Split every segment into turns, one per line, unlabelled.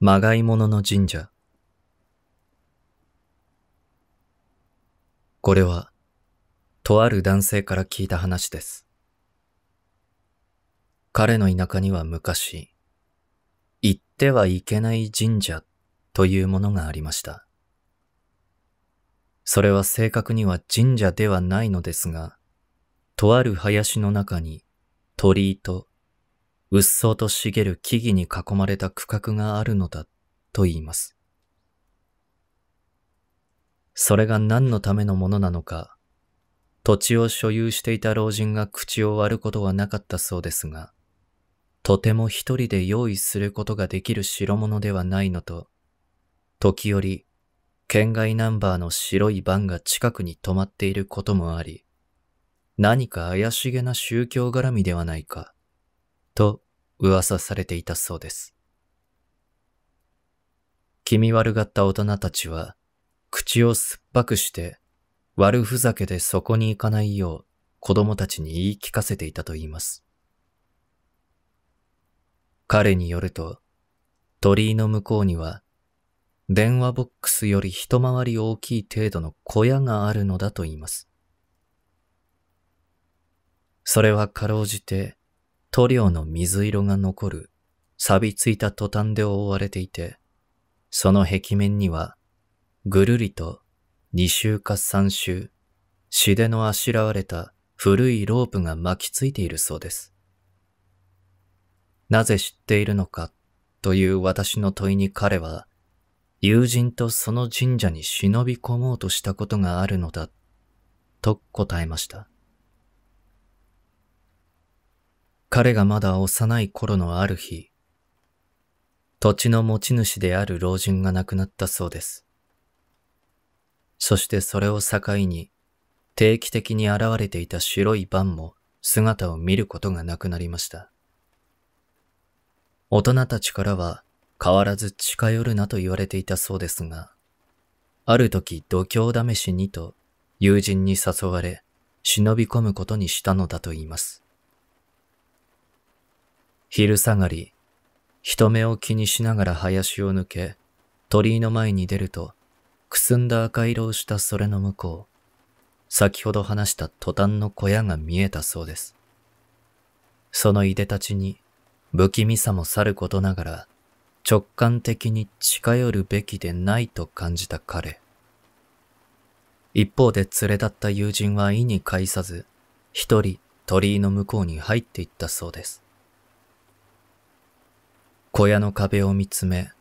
まがいものの神社。これは、とある男性から聞いた話です。彼の田舎には昔、行ってはいけない神社というものがありました。それは正確には神社ではないのですが、とある林の中に鳥居とうっそうと茂る木々に囲まれた区画があるのだと言います。それが何のためのものなのか、土地を所有していた老人が口を割ることはなかったそうですが、とても一人で用意することができる代物ではないのと、時折、県外ナンバーの白いバンが近くに止まっていることもあり、何か怪しげな宗教絡みではないか、と噂されていたそうです。気味悪がった大人たちは、口を酸っぱくして、悪ふざけでそこに行かないよう子供たちに言い聞かせていたと言います。彼によると、鳥居の向こうには、電話ボックスより一回り大きい程度の小屋があるのだと言います。それはかろうじて塗料の水色が残る錆びついたトタンで覆われていて、その壁面にはぐるりと二周か三周、死でのあしらわれた古いロープが巻きついているそうです。なぜ知っているのかという私の問いに彼は、友人とその神社に忍び込もうとしたことがあるのだ、と答えました。彼がまだ幼い頃のある日、土地の持ち主である老人が亡くなったそうです。そしてそれを境に、定期的に現れていた白いバンも姿を見ることがなくなりました。大人たちからは変わらず近寄るなと言われていたそうですが、ある時度胸試しにと友人に誘われ忍び込むことにしたのだと言います。昼下がり、人目を気にしながら林を抜け、鳥居の前に出ると、くすんだ赤色をしたそれの向こう、先ほど話した途端の小屋が見えたそうです。そのいでたちに、不気味さもさることながら、直感的に近寄るべきでないと感じた彼。一方で連れ立った友人は意に介さず、一人鳥居の向こうに入っていったそうです。小屋の壁を見つめ、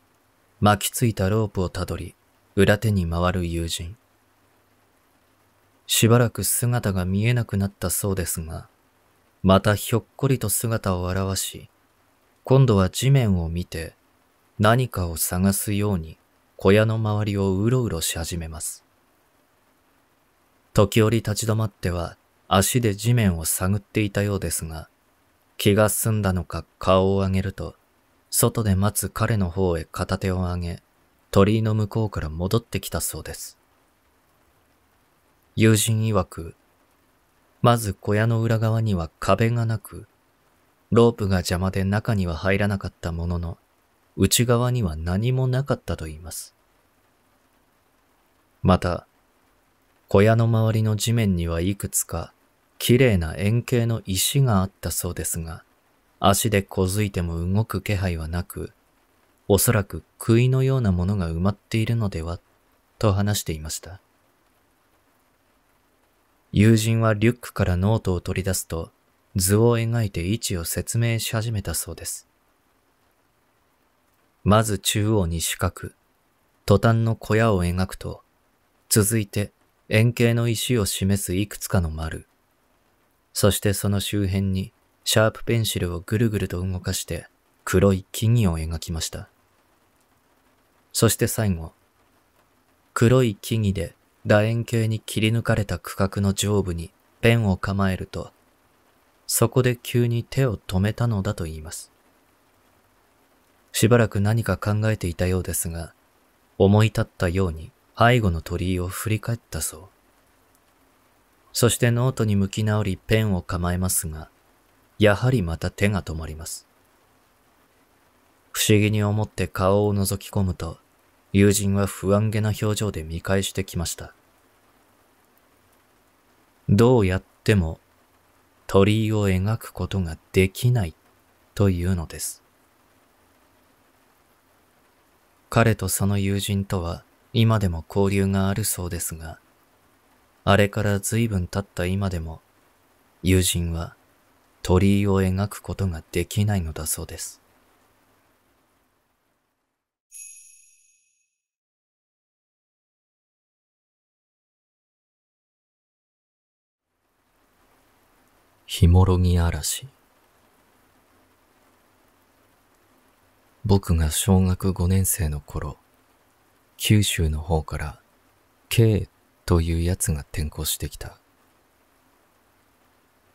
巻きついたロープをたどり、裏手に回る友人。しばらく姿が見えなくなったそうですが、またひょっこりと姿を現し、今度は地面を見て何かを探すように小屋の周りをうろうろし始めます。時折立ち止まっては足で地面を探っていたようですが、気が済んだのか顔を上げると外で待つ彼の方へ片手を上げ、鳥居の向こうから戻ってきたそうです。友人曰く、まず小屋の裏側には壁がなく、ロープが邪魔で中には入らなかったものの、内側には何もなかったと言います。また、小屋の周りの地面にはいくつか綺麗な円形の石があったそうですが、足で小づいても動く気配はなく、おそらく杭のようなものが埋まっているのでは、と話していました。友人はリュックからノートを取り出すと、図を描いて位置を説明し始めたそうです。まず中央に四角、トタンの小屋を描くと、続いて円形の石を示すいくつかの丸、そしてその周辺にシャープペンシルをぐるぐると動かして黒い木々を描きました。そして最後、黒い木々で楕円形に切り抜かれた区画の上部にペンを構えると、そこで急に手を止めたのだと言います。しばらく何か考えていたようですが、思い立ったように背後の鳥居を振り返ったそう。そしてノートに向き直りペンを構えますが、やはりまた手が止まります。不思議に思って顔を覗き込むと、友人は不安げな表情で見返してきました。どうやっても鳥居を描くことができないというのです。彼とその友人とは今でも交流があるそうですが、あれから随分経った今でも、友人は鳥居を描くことができないのだそうです。ひもろぎ嵐僕が小学5年生の頃、九州の方から K というやつが転校してきた。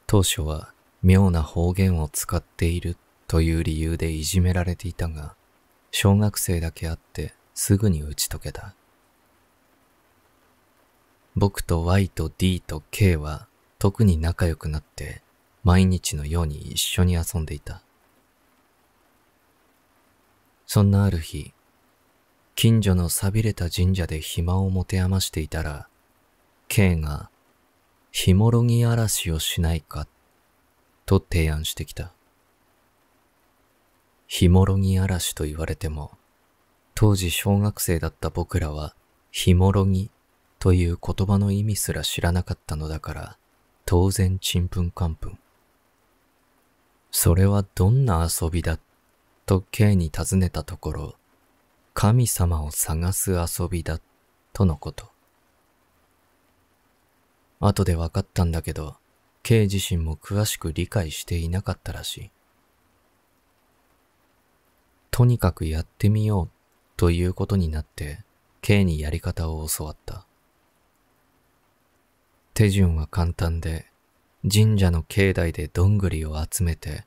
当初は妙な方言を使っているという理由でいじめられていたが、小学生だけあってすぐに打ち解けた。僕と Y と D と K は特に仲良くなって毎日のように一緒に遊んでいた。そんなある日、近所の錆びれた神社で暇を持て余していたら、K が、ひもろぎ嵐をしないか、と提案してきた。ひもろぎ嵐と言われても、当時小学生だった僕らは、ひもろぎという言葉の意味すら知らなかったのだから、当然ちんぷんかんぷん。それはどんな遊びだと K に尋ねたところ、神様を探す遊びだとのこと。後で分かったんだけど、K 自身も詳しく理解していなかったらしい。とにかくやってみようということになって、K にやり方を教わった。手順は簡単で、神社の境内でどんぐりを集めて、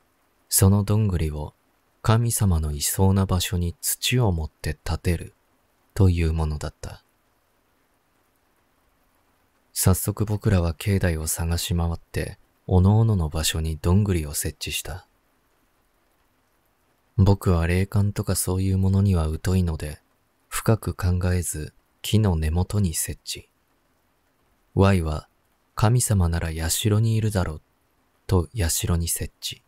そのどんぐりを神様のいそうな場所に土を持って建てるというものだった。早速僕らは境内を探し回って、おのおのの場所にどんぐりを設置した。僕は霊感とかそういうものには疎いので、深く考えず木の根元に設置。Y は神様なら社にいるだろうと社に設置。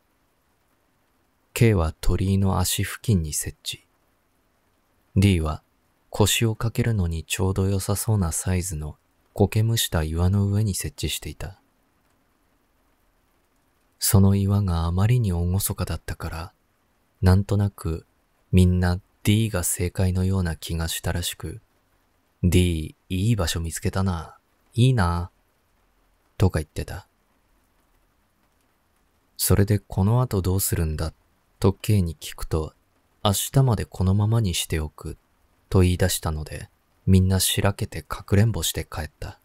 K は鳥居の足付近に設置。D は腰をかけるのにちょうど良さそうなサイズの苔むした岩の上に設置していた。その岩があまりに厳かだったから、なんとなくみんな D が正解のような気がしたらしく、D いい場所見つけたな。いいな。とか言ってた。それでこの後どうするんだと K に聞くと、明日までこのままにしておくと言い出したので、みんなしらけてかくれんぼして帰った。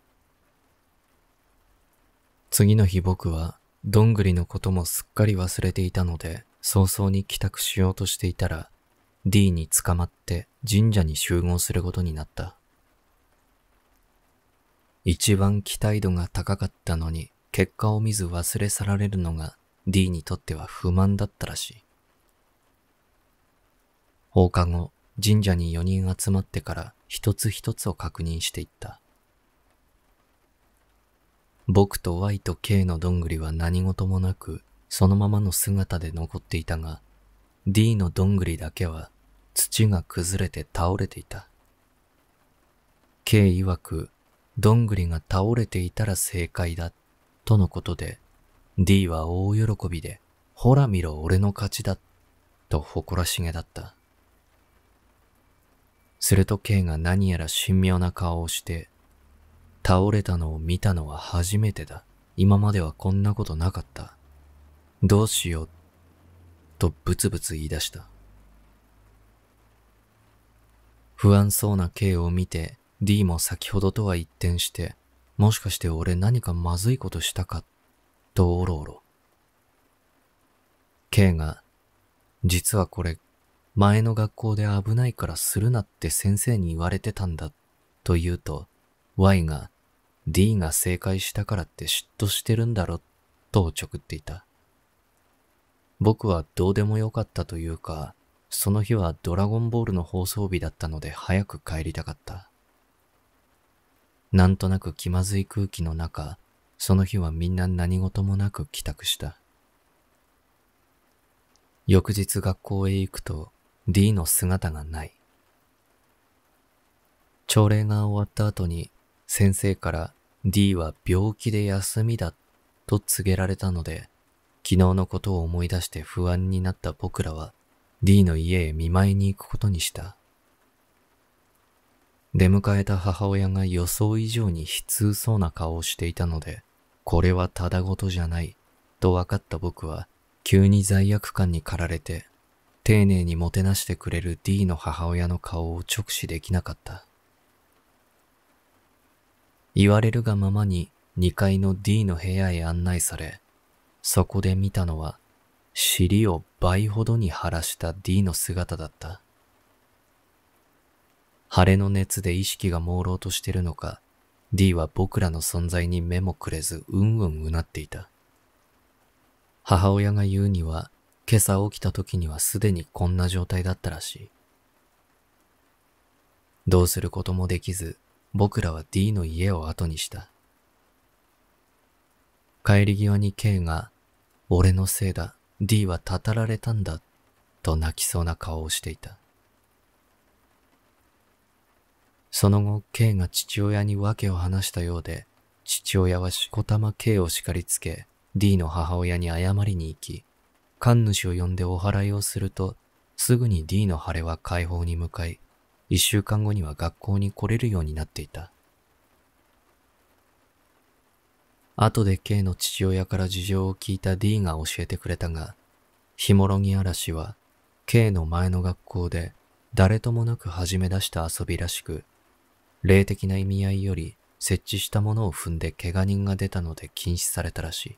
次の日僕は、どんぐりのこともすっかり忘れていたので、早々に帰宅しようとしていたら、D に捕まって神社に集合することになった。一番期待度が高かったのに、結果を見ず忘れ去られるのが D にとっては不満だったらしい。放課後、神社に4人集まってから一つ一つを確認していった。僕と Y と K のどんぐりは何事もなく、そのままの姿で残っていたが、D のどんぐりだけは土が崩れて倒れていた。K 曰く、どんぐりが倒れていたら正解だ、とのことで、D は大喜びで、ほら見ろ俺の勝ちだ、と誇らしげだった。すると K が何やら神妙な顔をして、倒れたのを見たのは初めてだ。今まではこんなことなかった。どうしよう、とブツブツ言い出した。不安そうな K を見て D も先ほどとは一転して、もしかして俺何かまずいことしたか、とおろおろ。K が、実はこれ前の学校で危ないからするなって先生に言われてたんだと言うと、Y が D が正解したからって嫉妬してるんだろとおちょくっていた。僕はどうでもよかったというか、その日はドラゴンボールの放送日だったので早く帰りたかった。なんとなく気まずい空気の中、その日はみんな何事もなく帰宅した。翌日学校へ行くと D の姿がない。朝礼が終わった後に先生から D は病気で休みだと告げられたので、昨日のことを思い出して不安になった僕らは D の家へ見舞いに行くことにした。出迎えた母親が予想以上に悲痛そうな顔をしていたので、これはただごとじゃないと分かった僕は急に罪悪感に駆られて丁寧にもてなしてくれる D の母親の顔を直視できなかった。言われるがままに2階の D の部屋へ案内され、そこで見たのは尻を倍ほどに晴らした D の姿だった。晴れの熱で意識が朦朧としてるのか、D は僕らの存在に目もくれずうんうんうなっていた。母親が言うには今朝起きた時にはすでにこんな状態だったらしい。どうすることもできず、僕らは D の家を後にした。帰り際に K が、俺のせいだ、D はたたられたんだ、と泣きそうな顔をしていた。その後、K が父親に訳を話したようで、父親はしこたま K を叱りつけ、D の母親に謝りに行き、神主を呼んでお祓いをすると、すぐに D の晴れは解放に向かい、一週間後には学校に来れるようになっていた。後で K の父親から事情を聞いた D が教えてくれたが、ひもろぎ嵐は K の前の学校で誰ともなく始め出した遊びらしく、霊的な意味合いより設置したものを踏んで怪我人が出たので禁止されたらしい。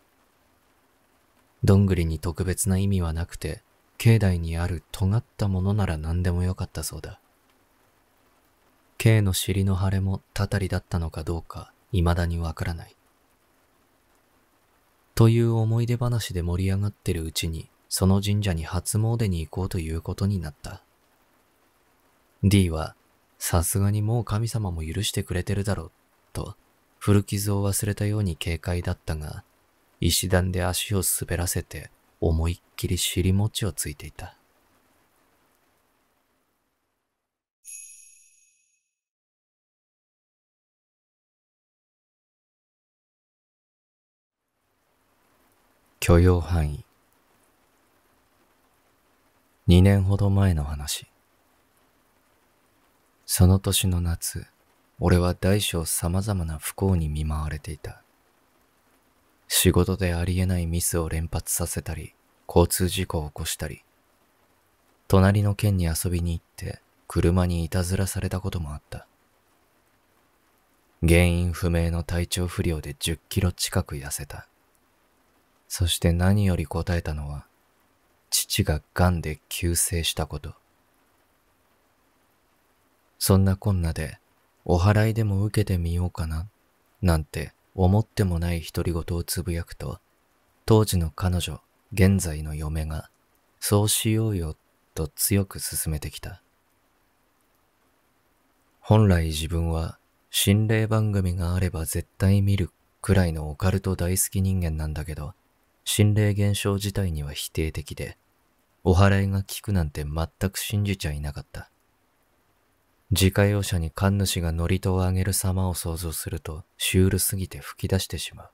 どんぐりに特別な意味はなくて、境内にある尖ったものなら何でもよかったそうだ。K の尻の腫れもたたりだったのかどうか、未だにわからない。という思い出話で盛り上がってるうちに、その神社に初詣に行こうということになった。D は、さすがにもう神様も許してくれてるだろう、と、古傷を忘れたように軽快だったが、石段で足を滑らせて思いっきり尻餅をついていた。許容範囲。2年ほど前の話。その年の夏俺は大小様々な不幸に見舞われていた。仕事でありえないミスを連発させたり、交通事故を起こしたり、隣の県に遊びに行って車にいたずらされたこともあった。原因不明の体調不良で10キロ近く痩せた。そして何より答えたのは、父が癌で急逝したこと。そんなこんなで、お祓いでも受けてみようかな、なんて思ってもない独り言をつぶやくと、当時の彼女、現在の嫁が、そうしようよと強く勧めてきた。本来自分は心霊番組があれば絶対見るくらいのオカルト大好き人間なんだけど、心霊現象自体には否定的で、お祓いが効くなんて全く信じちゃいなかった。自家用車に神主が乗り戸を上げる様を想像するとシュールすぎて吹き出してしまう。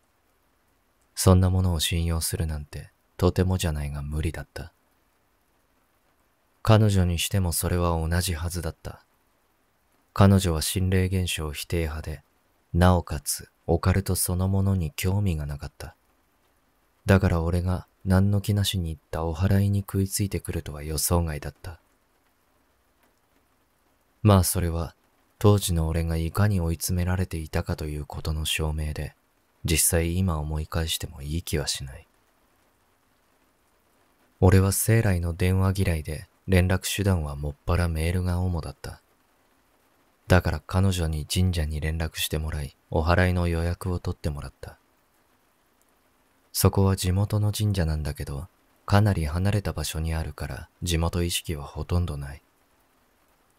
そんなものを信用するなんてとてもじゃないが無理だった。彼女にしてもそれは同じはずだった。彼女は心霊現象否定派で、なおかつオカルトそのものに興味がなかった。だから俺が何の気なしに言ったお祓いに食いついてくるとは予想外だった。まあそれは当時の俺がいかに追い詰められていたかということの証明で、実際今思い返してもいい気はしない。俺は生来の電話嫌いで連絡手段はもっぱらメールが主だった。だから彼女に神社に連絡してもらい、お祓いの予約を取ってもらった。そこは地元の神社なんだけど、かなり離れた場所にあるから地元意識はほとんどない。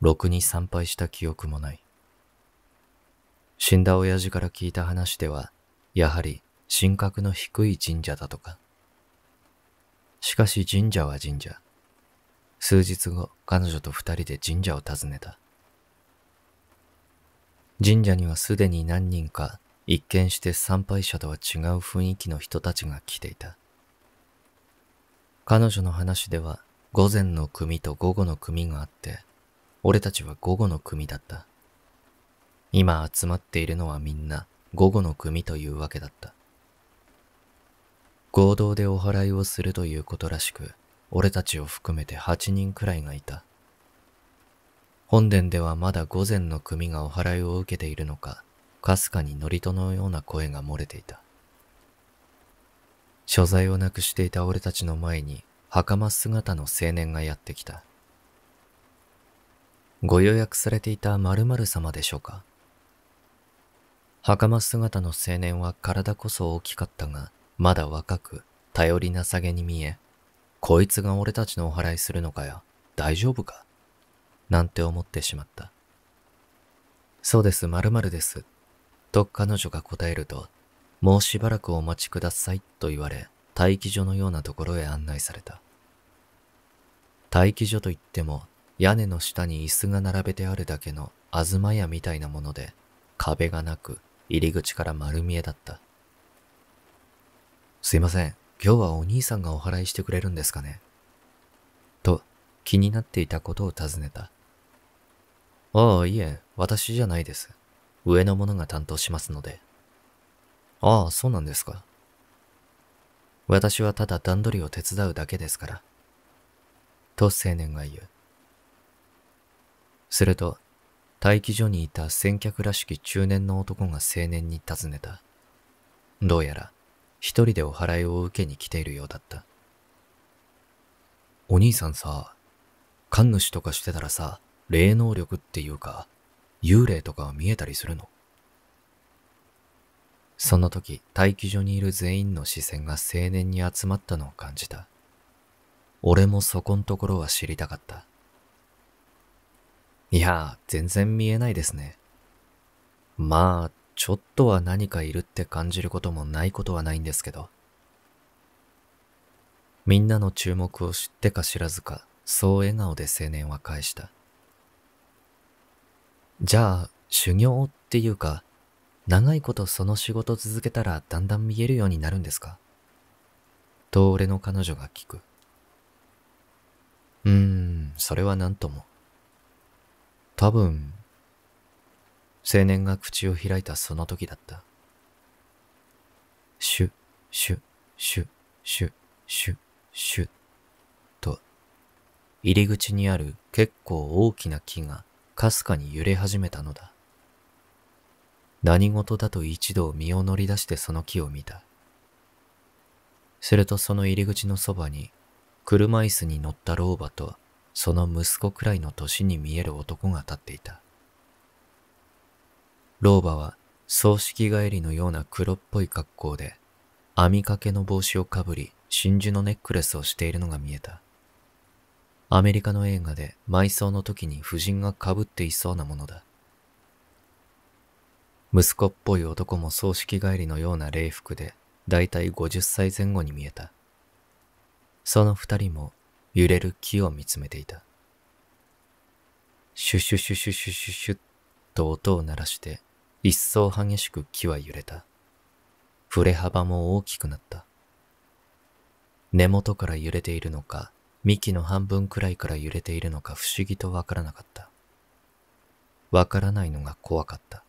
ろくに参拝した記憶もない。死んだ親父から聞いた話では、やはり神格の低い神社だとか。しかし神社は神社。数日後、彼女と二人で神社を訪ねた。神社にはすでに何人か一見して参拝者とは違う雰囲気の人たちが来ていた。彼女の話では午前の組と午後の組があって、俺たちは午後の組だった。今集まっているのはみんな午後の組というわけだった。合同でお祓いをするということらしく、俺たちを含めて8人くらいがいた。本殿ではまだ午前の組がお祓いを受けているのか、かすかに祝詞のような声が漏れていた。所在をなくしていた俺たちの前に、袴姿の青年がやってきた。ご予約されていた〇〇様でしょうか？袴姿の青年は体こそ大きかったが、まだ若く、頼りなさげに見え、こいつが俺たちのお祓いするのかよ。大丈夫か？なんて思ってしまった。そうです、〇〇です。と彼女が答えると、もうしばらくお待ちくださいと言われ、待機所のようなところへ案内された。待機所といっても、屋根の下に椅子が並べてあるだけの東屋みたいなもので、壁がなく、入り口から丸見えだった。すいません、今日はお兄さんがお祓いしてくれるんですかねと、気になっていたことを尋ねた。ああ、いえ、私じゃないです。上の者が担当しますので。ああ、そうなんですか。私はただ段取りを手伝うだけですから。と青年が言う。すると、待機所にいた先客らしき中年の男が青年に尋ねた。どうやら、一人でお祓いを受けに来ているようだった。お兄さんさ、神主とかしてたらさ、霊能力っていうか、幽霊とかは見えたりするの？その時、待機所にいる全員の視線が青年に集まったのを感じた。俺もそこんところは知りたかった。いや、全然見えないですね。まあ、ちょっとは何かいるって感じることもないことはないんですけど。みんなの注目を知ってか知らずか、そう笑顔で青年は返した。じゃあ、修行っていうか、長いことその仕事続けたらだんだん見えるようになるんですか？と俺の彼女が聞く。うーん、それは何とも。多分、青年が口を開いたその時だった。シュ、シュ、シュ、シュ、シュ、シュ、と、入り口にある結構大きな木がかすかに揺れ始めたのだ。何事だと一度身を乗り出してその木を見た。するとその入り口のそばに、車椅子に乗った老婆とその息子くらいの年に見える男が立っていた。老婆は葬式帰りのような黒っぽい格好で、網掛けの帽子をかぶり、真珠のネックレスをしているのが見えた。アメリカの映画で埋葬の時に夫人が被っていそうなものだ。息子っぽい男も葬式帰りのような礼服で、だいたい50歳前後に見えた。その二人も揺れる木を見つめていた。シュシュシュシュシュシュシュッと音を鳴らして、一層激しく木は揺れた。触れ幅も大きくなった。根元から揺れているのか、幹の半分くらいから揺れているのか不思議とわからなかった。わからないのが怖かった。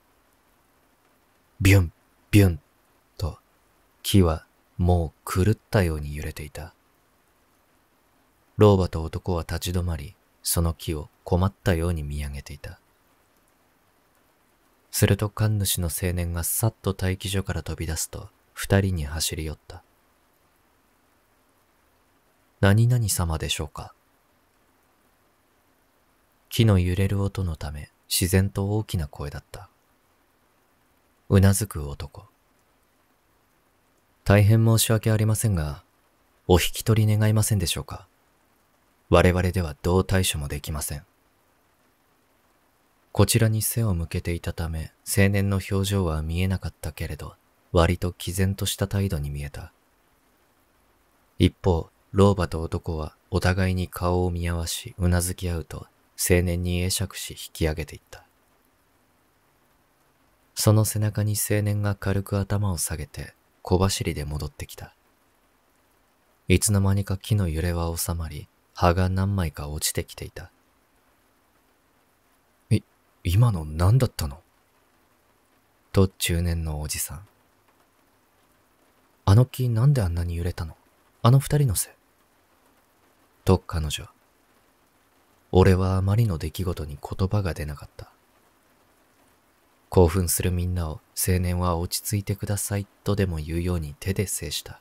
ビュン、ビュンと木はもう狂ったように揺れていた。老婆と男は立ち止まり、その木を困ったように見上げていた。すると神主の青年がさっと待機所から飛び出すと、二人に走り寄った。何々様でしょうか？木の揺れる音のため、自然と大きな声だった。うなずく男。大変申し訳ありませんが、お引き取り願いませんでしょうか？我々ではどう対処もできません。こちらに背を向けていたため、青年の表情は見えなかったけれど、割と毅然とした態度に見えた。一方、老婆と男はお互いに顔を見合わし、うなずき合うと、青年に会釈し引き上げていった。その背中に青年が軽く頭を下げて、小走りで戻ってきた。いつの間にか木の揺れは収まり、葉が何枚か落ちてきていた。い今の何だったの？と中年のおじさん。あの木なんであんなに揺れたの？あの二人のせい。と彼女。俺はあまりの出来事に言葉が出なかった。興奮するみんなを青年は落ち着いてくださいとでも言うように手で制した。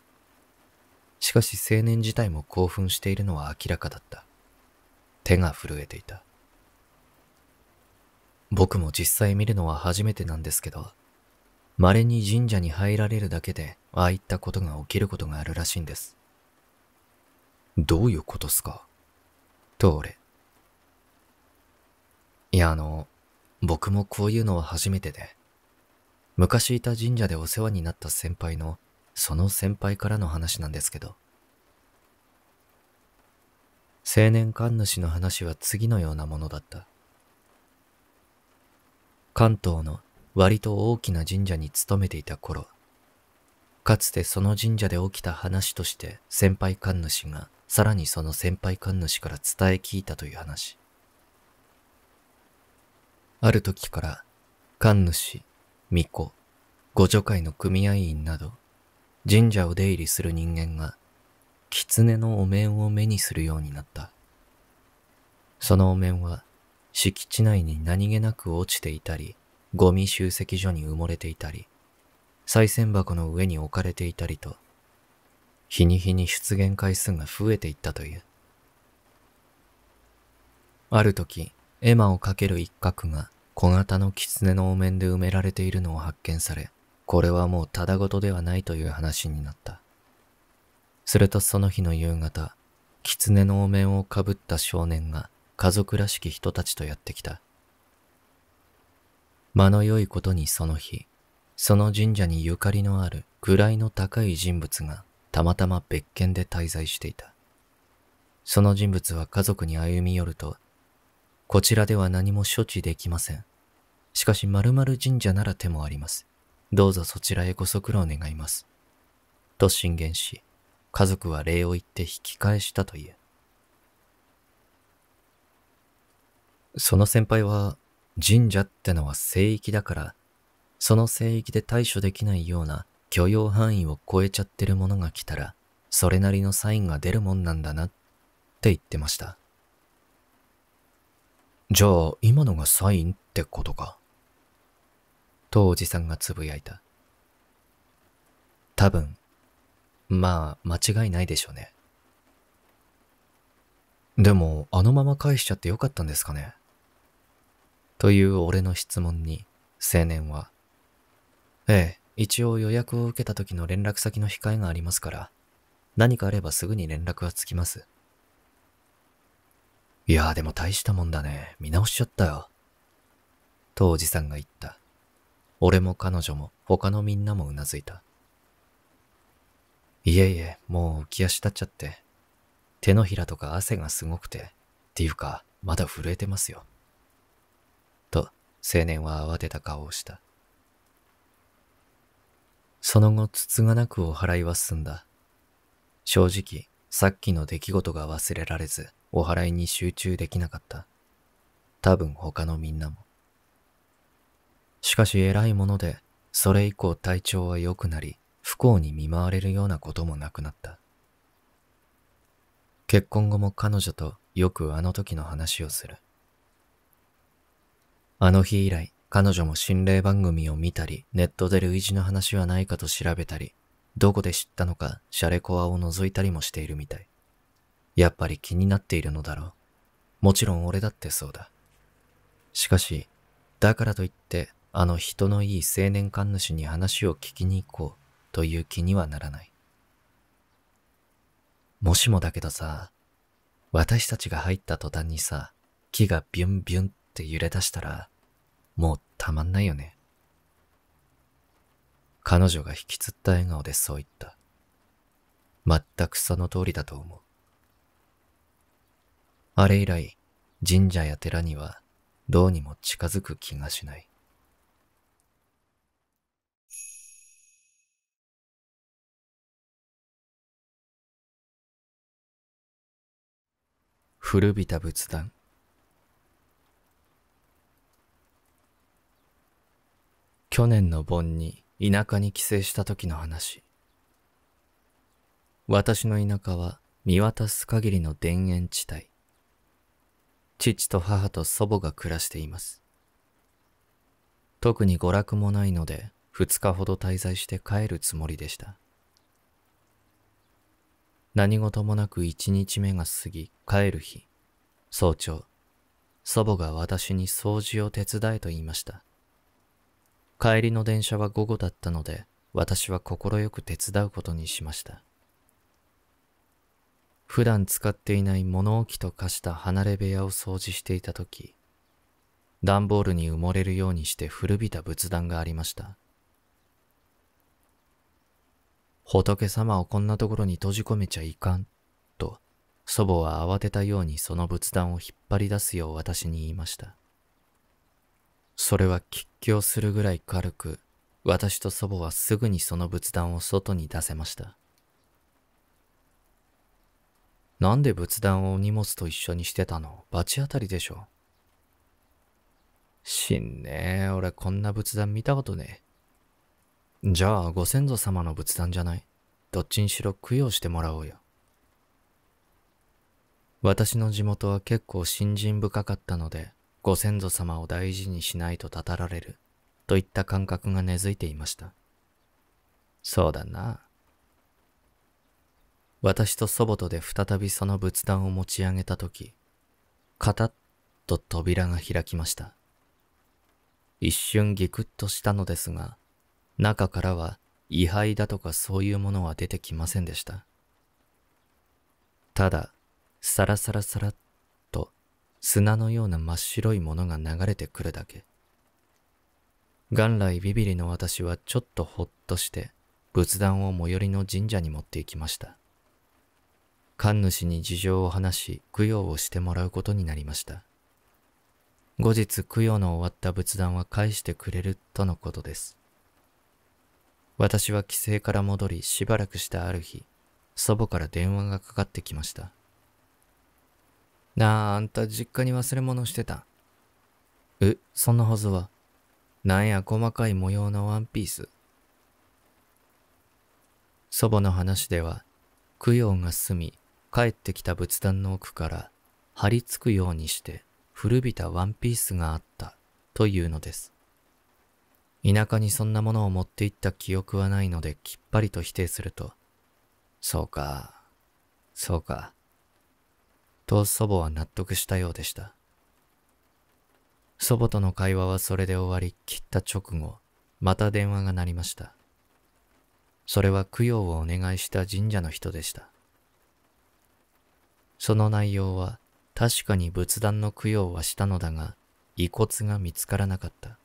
しかし青年自体も興奮しているのは明らかだった。手が震えていた。僕も実際見るのは初めてなんですけど、稀に神社に入られるだけで、ああいったことが起きることがあるらしいんです。どういうことっすか？と俺。いや、あの、僕もこういうのは初めてで、昔いた神社でお世話になった先輩の、その先輩からの話なんですけど、青年神主の話は次のようなものだった。関東の割と大きな神社に勤めていた頃、かつてその神社で起きた話として先輩神主がさらにその先輩神主から伝え聞いたという話。ある時から神主、巫女、御助会の組合員など神社を出入りする人間が狐のお面を目にするようになった。そのお面は敷地内に何気なく落ちていたり、ゴミ集積所に埋もれていたり、賽銭箱の上に置かれていたりと、日に日に出現回数が増えていったという。ある時、絵馬をかける一角が小型の狐のお面で埋められているのを発見され、これはもうただごとではないという話になった。するとその日の夕方、狐のお面をかぶった少年が家族らしき人たちとやってきた。間の良いことにその日、その神社にゆかりのある位の高い人物がたまたま別件で滞在していた。その人物は家族に歩み寄ると、こちらでは何も処置できません。しかし〇〇神社なら手もあります。どうぞそちらへご足労願います。と進言し、家族は礼を言って引き返したという。その先輩は神社ってのは聖域だから、その聖域で対処できないような許容範囲を超えちゃってるものが来たら、それなりのサインが出るもんなんだなって言ってました。じゃあ今のがサインってことか。とおじさんがつぶやいた。多分、まあ間違いないでしょうね。でもあのまま返しちゃってよかったんですかね。という俺の質問に、青年は、ええ、一応予約を受けた時の連絡先の控えがありますから、何かあればすぐに連絡はつきます。いやーでも大したもんだね。見直しちゃったよ。とおじさんが言った。俺も彼女も他のみんなもうなずいた。いえいえ、もう浮き足立っちゃって。手のひらとか汗がすごくて。っていうか、まだ震えてますよ。と青年は慌てた顔をした。その後、つつがなくお払いは済んだ。正直、さっきの出来事が忘れられず、お払いに集中できなかった。多分他のみんなも。しかし偉いもので、それ以降体調は良くなり、不幸に見舞われるようなこともなくなった。結婚後も彼女とよくあの時の話をする。あの日以来、彼女も心霊番組を見たり、ネットで類似の話はないかと調べたり、どこで知ったのか、シャレコアを覗いたりもしているみたい。やっぱり気になっているのだろう。もちろん俺だってそうだ。しかし、だからといって、あの人のいい青年神主に話を聞きに行こうという気にはならない。もしもだけどさ、私たちが入った途端にさ、木がビュンビュンって揺れ出したら、もうたまんないよね。彼女が引きつった笑顔でそう言った。全くその通りだと思う。あれ以来、神社や寺にはどうにも近づく気がしない。古びた仏壇。去年の盆に田舎に帰省した時の話。私の田舎は見渡す限りの田園地帯。父と母と祖母が暮らしています。特に娯楽もないので二日ほど滞在して帰るつもりでした。何事もなく一日目が過ぎ帰る日、早朝、祖母が私に掃除を手伝えと言いました。帰りの電車は午後だったので、私は快く手伝うことにしました。普段使っていない物置と化した離れ部屋を掃除していたとき、段ボールに埋もれるようにして古びた仏壇がありました。仏様をこんなところに閉じ込めちゃいかん、と祖母は慌てたようにその仏壇を引っ張り出すよう私に言いました。それは吉祥するぐらい軽く、私と祖母はすぐにその仏壇を外に出せました。なんで仏壇を荷物と一緒にしてたの？罰当たりでしょ。しんねえ、俺こんな仏壇見たことねえ。じゃあ、ご先祖様の仏壇じゃない。どっちにしろ供養してもらおうよ。私の地元は結構信心深かったので、ご先祖様を大事にしないとたたられる、といった感覚が根付いていました。そうだな。私と祖母とで再びその仏壇を持ち上げたとき、カタッと扉が開きました。一瞬ギクッとしたのですが、中からは位牌だとかそういうものは出てきませんでした。ただ、サラサラサラッと砂のような真っ白いものが流れてくるだけ。元来ビビリの私はちょっとほっとして仏壇を最寄りの神社に持って行きました。神主に事情を話し供養をしてもらうことになりました。後日供養の終わった仏壇は返してくれるとのことです。私は帰省から戻りしばらくしたある日、祖母から電話がかかってきました。なあ、あんた実家に忘れ物してた。え、そんなはずは。なんや細かい模様のワンピース。祖母の話では、供養が済み、帰ってきた仏壇の奥から張り付くようにして古びたワンピースがあったというのです。田舎にそんなものを持って行った記憶はないのできっぱりと否定すると、そうか、そうか、と祖母は納得したようでした。祖母との会話はそれで終わり切った直後、また電話が鳴りました。それは供養をお願いした神社の人でした。その内容は確かに仏壇の供養はしたのだが、遺骨が見つからなかった。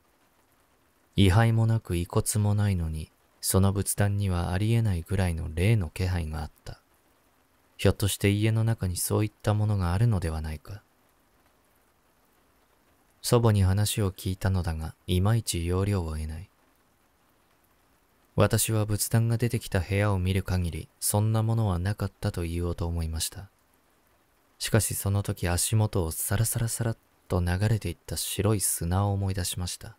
位牌もなく遺骨もないのに、その仏壇にはありえないぐらいの霊の気配があった。ひょっとして家の中にそういったものがあるのではないか。祖母に話を聞いたのだが、いまいち要領を得ない。私は仏壇が出てきた部屋を見る限り、そんなものはなかったと言おうと思いました。しかしその時足元をサラサラサラっと流れていった白い砂を思い出しました。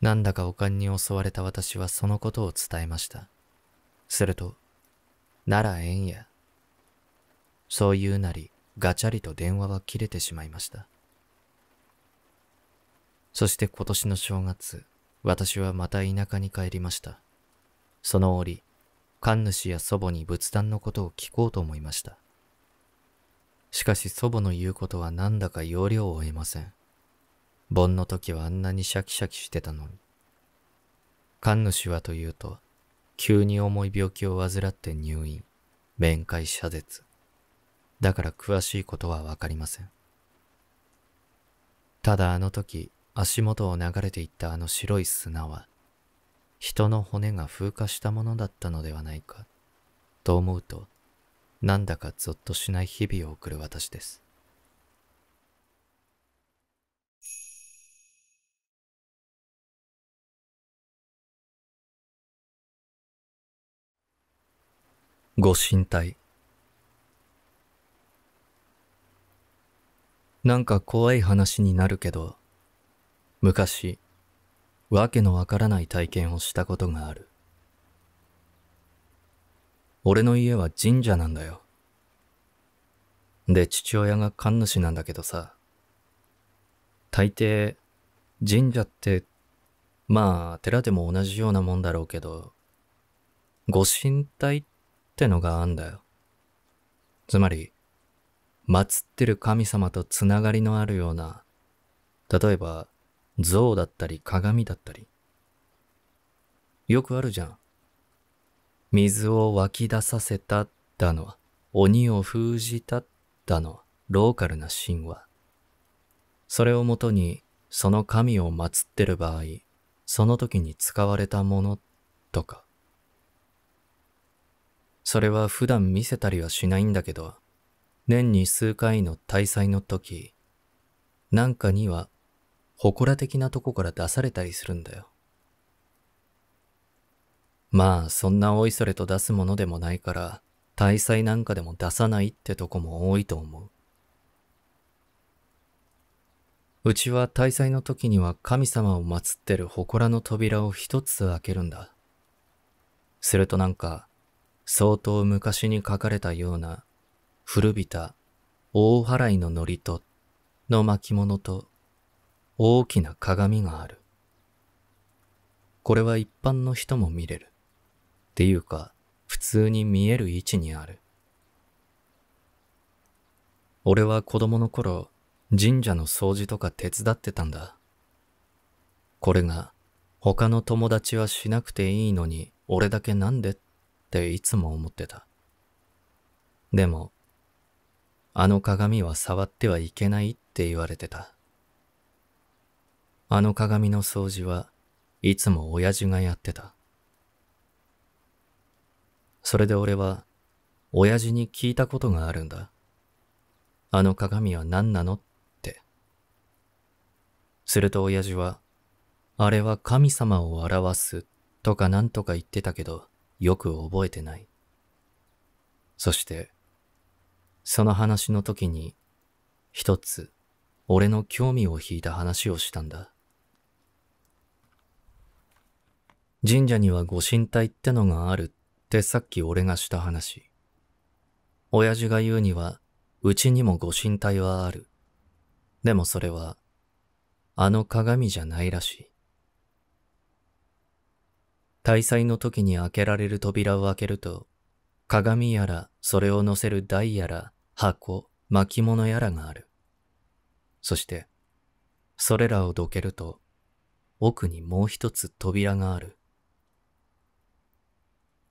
なんだかおかんに襲われた私はそのことを伝えました。すると、ならえんや。そう言うなり、ガチャリと電話は切れてしまいました。そして今年の正月、私はまた田舎に帰りました。その折、神主や祖母に仏壇のことを聞こうと思いました。しかし祖母の言うことはなんだか要領を得ません。盆の時はあんなにシャキシャキしてたのに。神主はというと、急に重い病気を患って入院。面会謝絶。だから詳しいことはわかりません。ただあの時、足元を流れていったあの白い砂は、人の骨が風化したものだったのではないか、と思うと、なんだかゾッとしない日々を送る私です。ご神体なんか怖い話になるけど、昔、わけのわからない体験をしたことがある。俺の家は神社なんだよ。で、父親が神主なんだけどさ、大抵、神社って、まあ、寺でも同じようなもんだろうけど、ご神体ってってのがあんだよ。つまり、祀ってる神様とつながりのあるような、例えば、像だったり鏡だったり。よくあるじゃん。水を湧き出させただのは、鬼を封じただの、ローカルな神話。それをもとに、その神を祀ってる場合、その時に使われたものとか、それは普段見せたりはしないんだけど、年に数回の大祭の時、なんかには、祠的なとこから出されたりするんだよ。まあ、そんなおいそれと出すものでもないから、大祭なんかでも出さないってとこも多いと思う。うちは大祭の時には神様を祀ってる祠の扉を一つ開けるんだ。するとなんか、相当昔に書かれたような古びた大払いの祝詞の巻物と大きな鏡がある。これは一般の人も見れる。っていうか、普通に見える位置にある。俺は子供の頃、神社の掃除とか手伝ってたんだ。これが、他の友達はしなくていいのに、俺だけなんでっっていつも思ってた。でも、あの鏡は触ってはいけないって言われてた。あの鏡の掃除はいつも親父がやってた。それで俺は、親父に聞いたことがあるんだ。あの鏡は何なのって。すると親父は、あれは神様を表すとか何とか言ってたけど、よく覚えてない。そして、その話の時に、一つ、俺の興味を引いた話をしたんだ。神社にはご神体ってのがあるってさっき俺がした話。親父が言うには、うちにもご神体はある。でもそれは、あの鏡じゃないらしい。大祭の時に開けられる扉を開けると、鏡やら、それを乗せる台やら、箱、巻物やらがある。そして、それらをどけると、奥にもう一つ扉がある。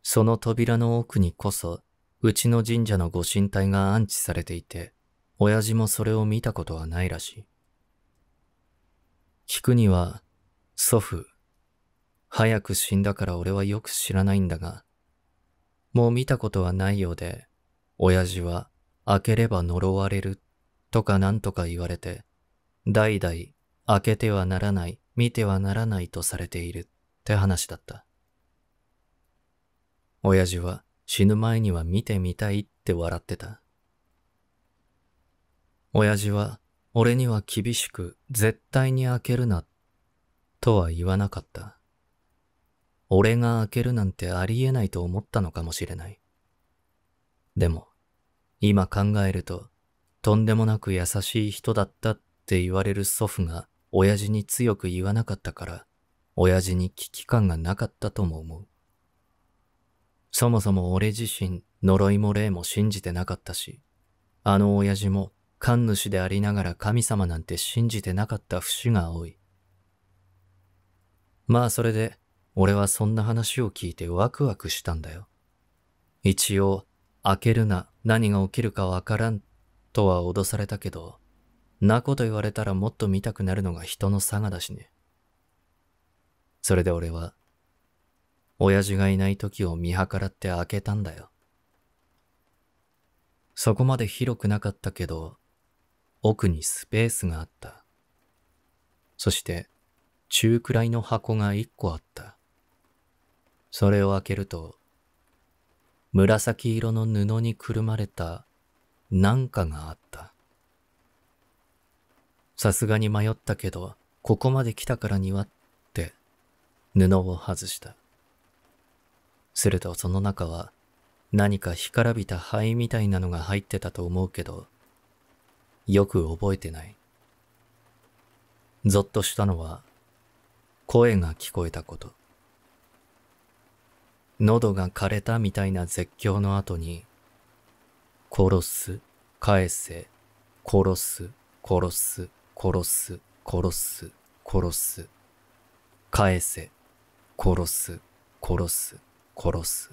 その扉の奥にこそ、うちの神社のご神体が安置されていて、親父もそれを見たことはないらしい。聞くには、祖父、早く死んだから俺はよく知らないんだが、もう見たことはないようで、親父は開ければ呪われるとかなんとか言われて、代々開けてはならない、見てはならないとされているって話だった。親父は死ぬ前には見てみたいって笑ってた。親父は俺には厳しく絶対に開けるなとは言わなかった。俺が開けるなんてありえないと思ったのかもしれない。でも、今考えると、とんでもなく優しい人だったって言われる祖父が親父に強く言わなかったから、親父に危機感がなかったとも思う。そもそも俺自身、呪いも霊も信じてなかったし、あの親父も神主でありながら神様なんて信じてなかった節が多い。まあそれで、俺はそんな話を聞いてワクワクしたんだよ。一応、開けるな、何が起きるかわからん、とは脅されたけど、なこと言われたらもっと見たくなるのが人の差がだしね。それで俺は、親父がいない時を見計らって開けたんだよ。そこまで広くなかったけど、奥にスペースがあった。そして、中くらいの箱が一個あった。それを開けると、紫色の布にくるまれた何かがあった。さすがに迷ったけど、ここまで来たからにはって布を外した。するとその中は何か干からびた灰みたいなのが入ってたと思うけど、よく覚えてない。ぞっとしたのは、声が聞こえたこと。喉が枯れたみたいな絶叫の後に、殺す、返せ、殺す、殺す、殺す、殺す、殺す、返せ、殺す、殺す、殺す。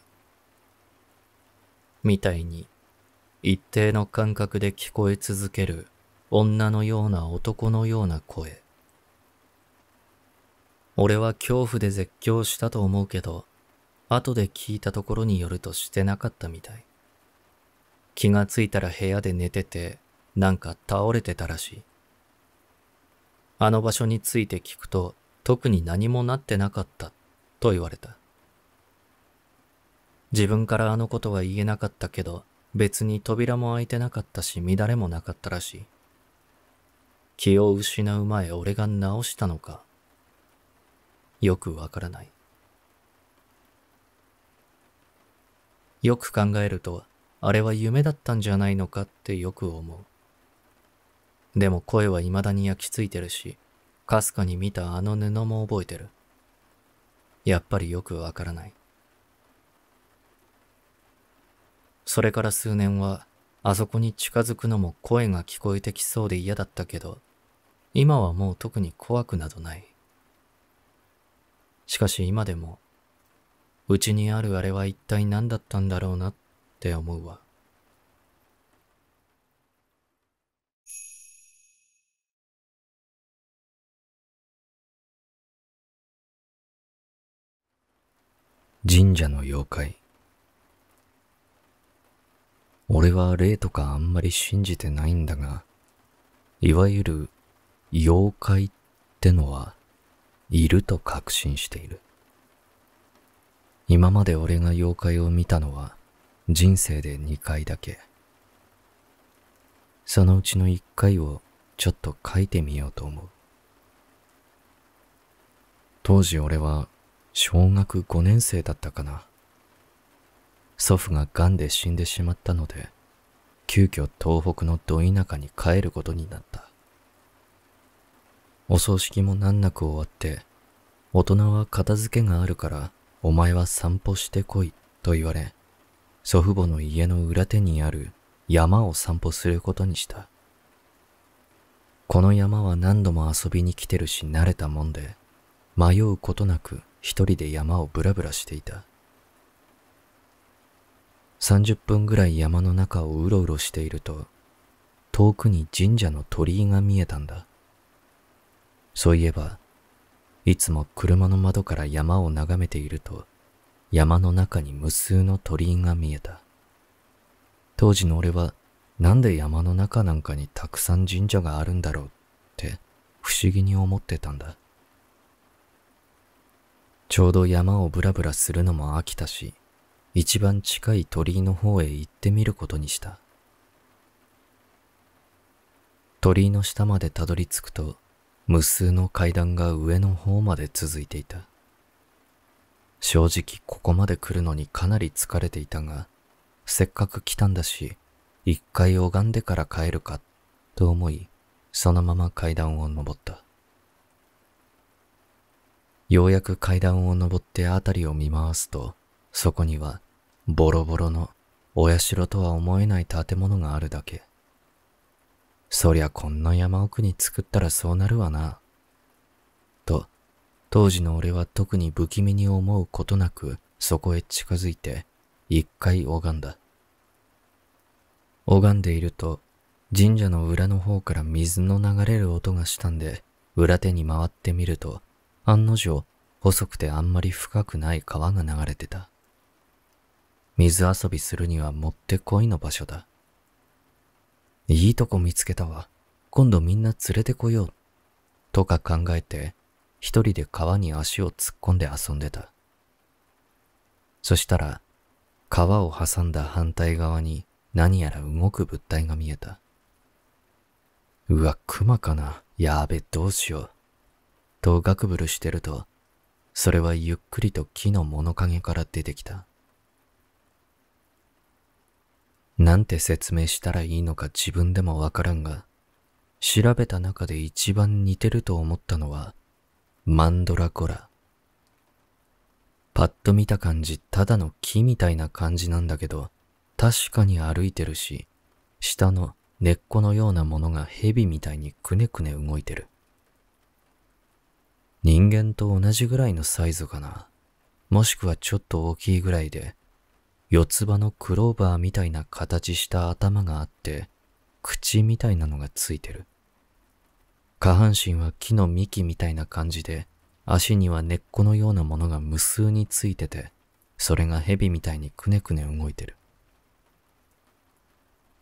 みたいに一定の感覚で聞こえ続ける女のような男のような声。俺は恐怖で絶叫したと思うけど、後で聞いたところによるとしてなかったみたい。気がついたら部屋で寝てて、なんか倒れてたらしい。あの場所について聞くと、特に何もなってなかったと言われた。自分からあのことは言えなかったけど、別に扉も開いてなかったし乱れもなかったらしい。気を失う前俺が直したのか、よくわからない。よく考えると、あれは夢だったんじゃないのかってよく思う。でも声は未だに焼き付いてるし、かすかに見たあの布も覚えてる。やっぱりよくわからない。それから数年は、あそこに近づくのも声が聞こえてきそうで嫌だったけど、今はもう特に怖くなどない。しかし今でも、うちにあるあれは一体何だったんだろうなって思うわ。神社の妖怪俺は霊とかあんまり信じてないんだが、いわゆる妖怪ってのはいると確信している。今まで俺が妖怪を見たのは人生で2回だけ。そのうちの1回をちょっと書いてみようと思う。当時俺は小学5年生だったかな。祖父が癌で死んでしまったので、急遽東北のど田舎に帰ることになった。お葬式も難なく終わって、大人は片付けがあるからお前は散歩してこいと言われ、祖父母の家の裏手にある山を散歩することにした。この山は何度も遊びに来てるし慣れたもんで、迷うことなく一人で山をブラブラしていた。30分ぐらい山の中をうろうろしていると、遠くに神社の鳥居が見えたんだ。そういえば、いつも車の窓から山を眺めていると、山の中に無数の鳥居が見えた。当時の俺は、なんで山の中なんかにたくさん神社があるんだろうって不思議に思ってたんだ。ちょうど山をブラブラするのも飽きたし、一番近い鳥居の方へ行ってみることにした。鳥居の下までたどり着くと、無数の階段が上の方まで続いていた。正直ここまで来るのにかなり疲れていたが、せっかく来たんだし、一回拝んでから帰るか、と思い、そのまま階段を登った。ようやく階段を登って辺りを見回すと、そこにはボロボロのお社とは思えない建物があるだけ。そりゃこんな山奥に作ったらそうなるわな。と、当時の俺は特に不気味に思うことなくそこへ近づいて一回拝んだ。拝んでいると神社の裏の方から水の流れる音がしたんで裏手に回ってみると案の定細くてあんまり深くない川が流れてた。水遊びするにはもってこいの場所だ。いいとこ見つけたわ。今度みんな連れてこよう。とか考えて、一人で川に足を突っ込んで遊んでた。そしたら、川を挟んだ反対側に何やら動く物体が見えた。うわ、熊かな？やべ、どうしよう。とガクブルしてると、それはゆっくりと木の物陰から出てきた。なんて説明したらいいのか自分でもわからんが、調べた中で一番似てると思ったのは、マンドラゴラ。パッと見た感じ、ただの木みたいな感じなんだけど、確かに歩いてるし、下の根っこのようなものが蛇みたいにくねくね動いてる。人間と同じぐらいのサイズかな。もしくはちょっと大きいぐらいで、四つ葉のクローバーみたいな形した頭があって、口みたいなのがついてる。下半身は木の幹みたいな感じで、足には根っこのようなものが無数についてて、それが蛇みたいにくねくね動いてる。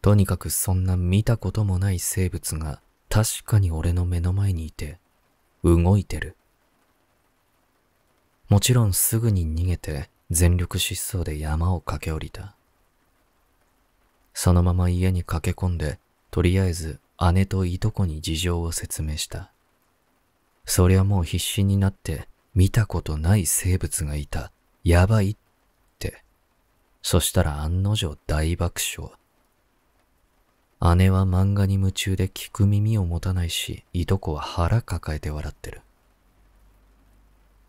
とにかくそんな見たこともない生物が確かに俺の目の前にいて、動いてる。もちろんすぐに逃げて全力疾走で山を駆け下りた。そのまま家に駆け込んで、とりあえず姉といとこに事情を説明した。そりゃもう必死になって見たことない生物がいた。やばいって。そしたら案の定大爆笑。姉は漫画に夢中で聞く耳を持たないし、いとこは腹抱えて笑ってる。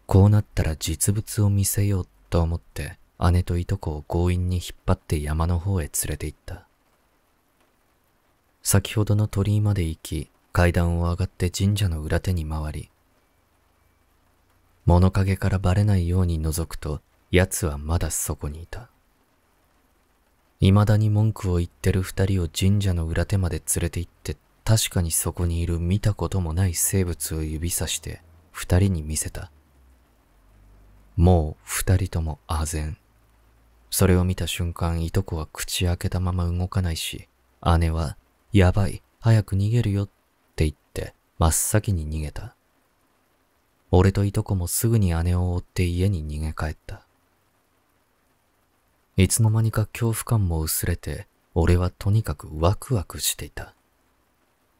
こうなったら実物を見せようっと思って姉といとこを強引に引っ張って山の方へ連れて行った。先ほどの鳥居まで行き、階段を上がって神社の裏手に回り、物陰からバレないように覗くと、奴はまだそこにいた。未だに文句を言ってる二人を神社の裏手まで連れて行って、確かにそこにいる見たこともない生物を指さして二人に見せた。もう二人とも唖然。それを見た瞬間、いとこは口開けたまま動かないし、姉は、やばい、早く逃げるよって言って真っ先に逃げた。俺といとこもすぐに姉を追って家に逃げ帰った。いつの間にか恐怖感も薄れて、俺はとにかくワクワクしていた。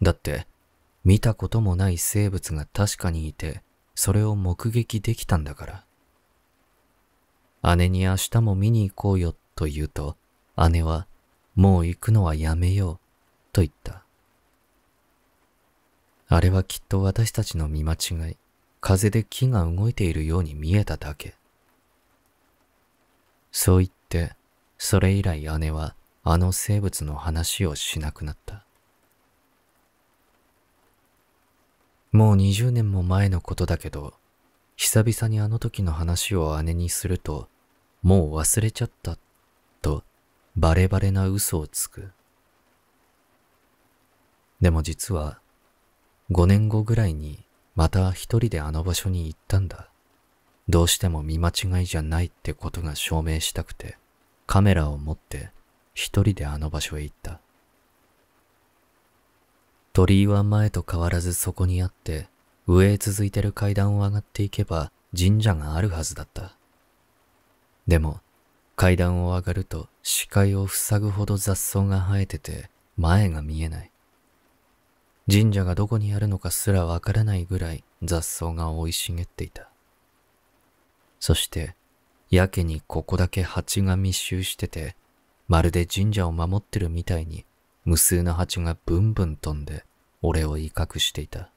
だって、見たこともない生物が確かにいて、それを目撃できたんだから。姉に明日も見に行こうよと言うと、姉はもう行くのはやめようと言った。あれはきっと私たちの見間違い、風で木が動いているように見えただけ。そう言って、それ以来姉はあの生物の話をしなくなった。もう二十年も前のことだけど、久々にあの時の話を姉にすると、もう忘れちゃったとバレバレな嘘をつく。でも実は5年後ぐらいにまた一人であの場所に行ったんだ。どうしても見間違いじゃないってことが証明したくてカメラを持って一人であの場所へ行った。鳥居は前と変わらずそこにあって上へ続いてる階段を上がっていけば神社があるはずだった。でも、階段を上がると視界を塞ぐほど雑草が生えてて前が見えない。神社がどこにあるのかすらわからないぐらい雑草が生い茂っていた。そして、やけにここだけ蜂が密集してて、まるで神社を守ってるみたいに無数の蜂がブンブン飛んで俺を威嚇していた。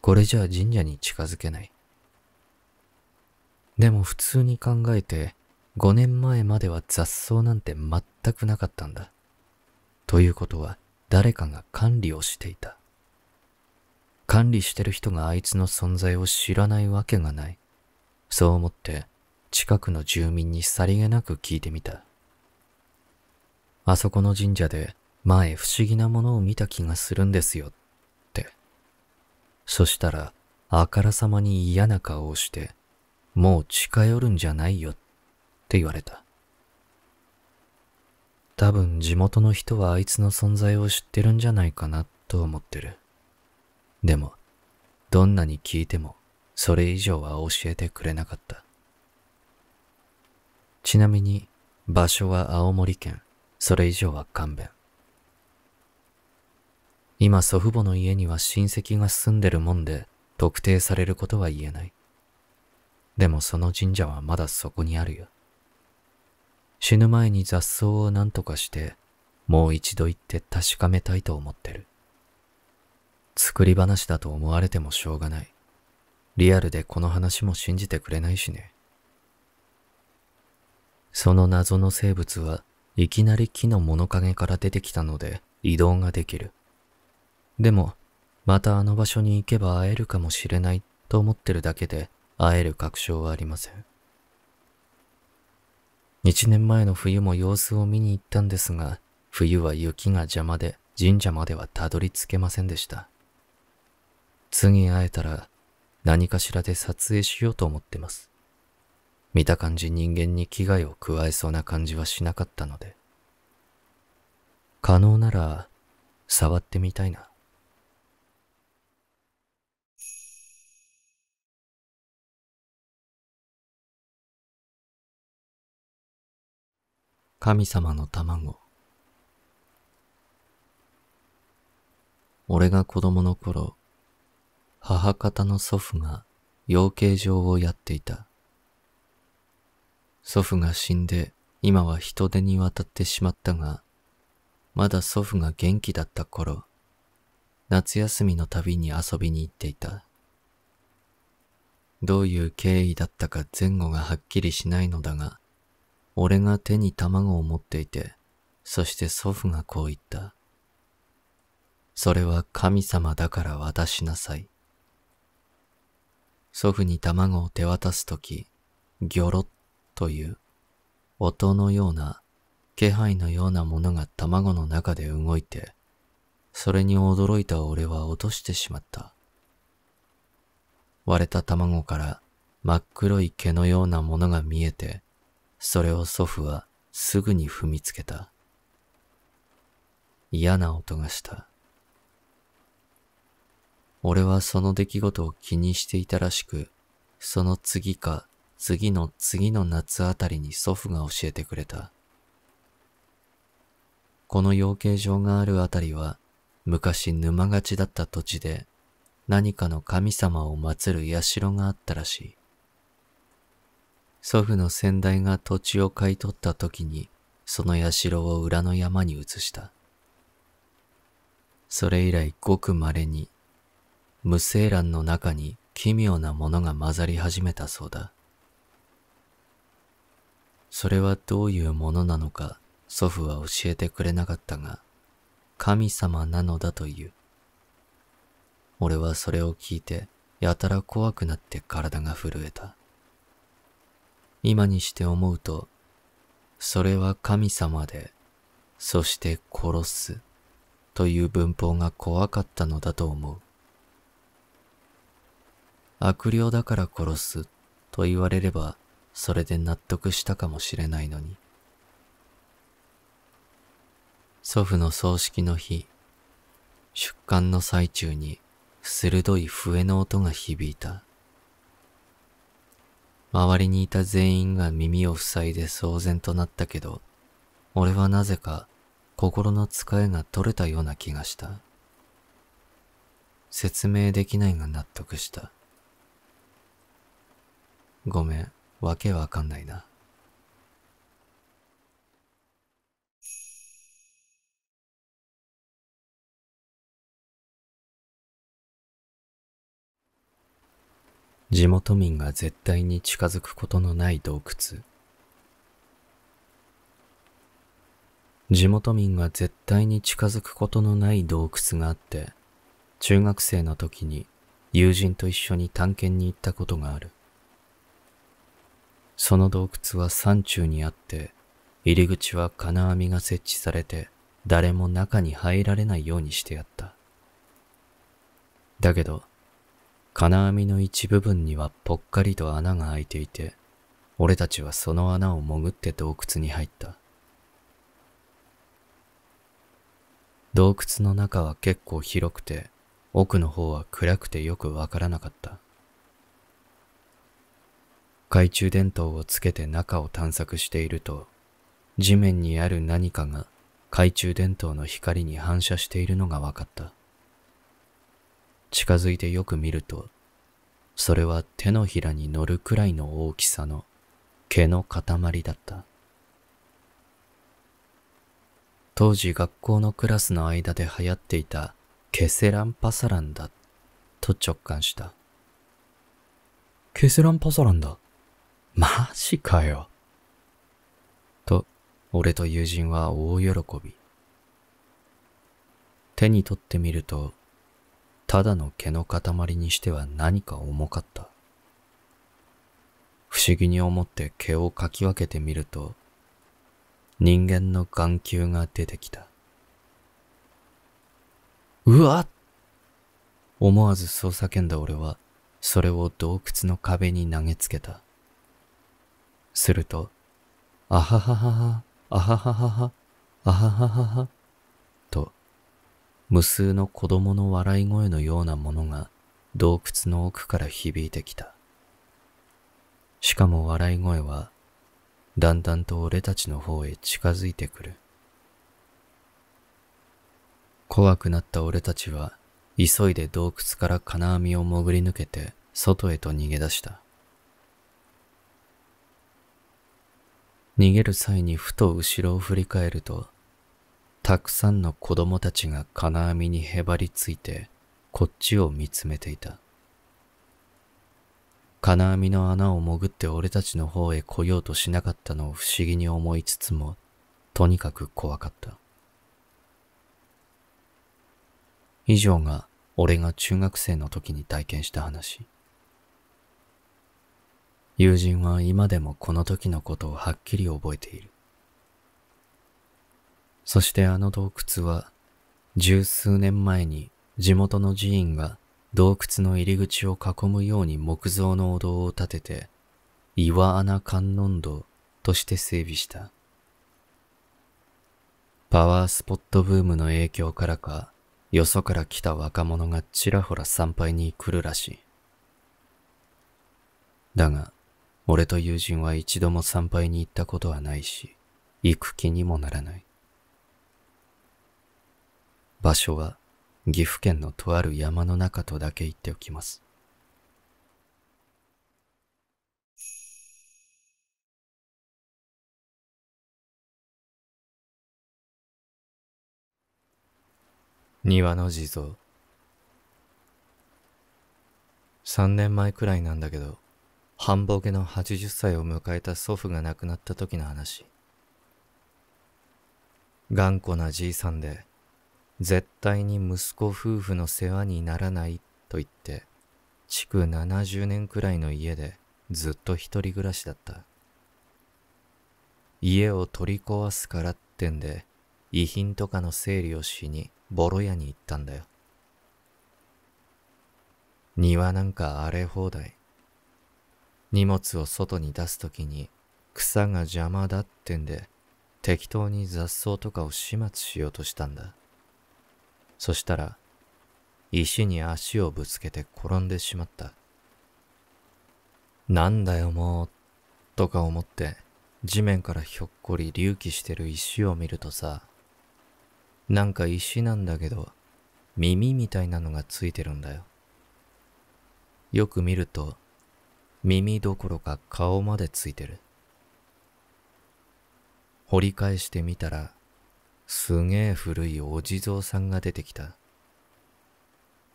これじゃあ神社に近づけない。でも普通に考えて、5年前までは雑草なんて全くなかったんだ。ということは、誰かが管理をしていた。管理してる人があいつの存在を知らないわけがない。そう思って、近くの住民にさりげなく聞いてみた。あそこの神社で前不思議なものを見た気がするんですよって。そしたら、あからさまに嫌な顔をして、もう近寄るんじゃないよって言われた。多分地元の人はあいつの存在を知ってるんじゃないかなと思ってる。でも、どんなに聞いてもそれ以上は教えてくれなかった。ちなみに場所は青森県、それ以上は勘弁。今祖父母の家には親戚が住んでるもんで特定されることは言えない。でもその神社はまだそこにあるよ。死ぬ前に雑草を何とかして、もう一度行って確かめたいと思ってる。作り話だと思われてもしょうがない。リアルでこの話も信じてくれないしね。その謎の生物はいきなり木の物陰から出てきたので移動ができる。でも、またあの場所に行けば会えるかもしれないと思ってるだけで会える確証はありません。一年前の冬も様子を見に行ったんですが、冬は雪が邪魔で神社まではたどり着けませんでした。次会えたら何かしらで撮影しようと思ってます。見た感じ人間に危害を加えそうな感じはしなかったので。可能なら、触ってみたいな。神様の卵。俺が子供の頃、母方の祖父が養鶏場をやっていた。祖父が死んで今は人手に渡ってしまったが、まだ祖父が元気だった頃、夏休みの旅に遊びに行っていた。どういう経緯だったか前後がはっきりしないのだが、俺が手に卵を持っていて、そして祖父がこう言った。それは神様だから渡しなさい。祖父に卵を手渡すとき、ギョロッという音のような気配のようなものが卵の中で動いて、それに驚いた俺は落としてしまった。割れた卵から真っ黒い毛のようなものが見えて、それを祖父はすぐに踏みつけた。嫌な音がした。俺はその出来事を気にしていたらしく、その次か次の次の夏あたりに祖父が教えてくれた。この養鶏場があるあたりは昔沼勝ちだった土地で何かの神様を祀る社があったらしい。祖父の先代が土地を買い取った時にその社を裏の山に移した。それ以来ごく稀に無精卵の中に奇妙なものが混ざり始めたそうだ。それはどういうものなのか祖父は教えてくれなかったが、神様なのだという。俺はそれを聞いて、やたら怖くなって体が震えた。今にして思うと、それは神様で、そして殺すという文法が怖かったのだと思う。悪霊だから殺すと言われればそれで納得したかもしれないのに。祖父の葬式の日、出棺の最中に鋭い笛の音が響いた。周りにいた全員が耳を塞いで騒然となったけど、俺はなぜか心の使いが取れたような気がした。説明できないが納得した。ごめん、わけわかんないな。地元民が絶対に近づくことのない洞窟。地元民が絶対に近づくことのない洞窟があって、中学生の時に友人と一緒に探検に行ったことがある。その洞窟は山中にあって、入り口は金網が設置されて誰も中に入られないようにしてやった。だけど、金網の一部分にはぽっかりと穴が開いていて、俺たちはその穴を潜って洞窟に入った。洞窟の中は結構広くて、奥の方は暗くてよくわからなかった。懐中電灯をつけて中を探索していると、地面にある何かが懐中電灯の光に反射しているのが分かった。近づいてよく見ると、それは手のひらに乗るくらいの大きさの毛の塊だった。当時学校のクラスの間で流行っていたケセランパサランだと直感した。
ケセランパサランだ？マジかよ。
と、俺と友人は大喜び。手に取ってみると、ただの毛の塊にしては何か重かった。不思議に思って毛をかき分けてみると、人間の眼球が出てきた。うわっ思わずそう叫んだ俺は、それを洞窟の壁に投げつけた。すると、あはははは、あはははは、あはははは、無数の子供の笑い声のようなものが洞窟の奥から響いてきた。しかも笑い声は、だんだんと俺たちの方へ近づいてくる。怖くなった俺たちは、急いで洞窟から金網を潜り抜けて外へと逃げ出した。逃げる際にふと後ろを振り返ると、たくさんの子供たちが金網にへばりついて、こっちを見つめていた。金網の穴を潜って俺たちの方へ来ようとしなかったのを不思議に思いつつも、とにかく怖かった。以上が俺が中学生の時に体験した話。友人は今でもこの時のことをはっきり覚えている。そしてあの洞窟は十数年前に地元の寺院が洞窟の入り口を囲むように木造のお堂を建てて岩穴観音堂として整備した。パワースポットブームの影響からか、よそから来た若者がちらほら参拝に来るらしい。だが、俺と友人は一度も参拝に行ったことはないし、行く気にもならない。場所は岐阜県のとある山の中とだけ言っておきます。庭の地蔵3年前くらいなんだけど半ボケの80歳を迎えた祖父が亡くなった時の話。頑固なじいさんで、絶対に息子夫婦の世話にならないと言って、築70年くらいの家でずっと一人暮らしだった。家を取り壊すからってんで、遺品とかの整理をしにボロ屋に行ったんだよ。庭なんか荒れ放題。荷物を外に出すときに草が邪魔だってんで適当に雑草とかを始末しようとしたんだ。そしたら石に足をぶつけて転んでしまった。なんだよもう、とか思って地面からひょっこり隆起してる石を見るとさ、なんか石なんだけど耳みたいなのがついてるんだよ。よく見ると耳どころか顔までついてる。掘り返してみたら、すげえ古いお地蔵さんが出てきた。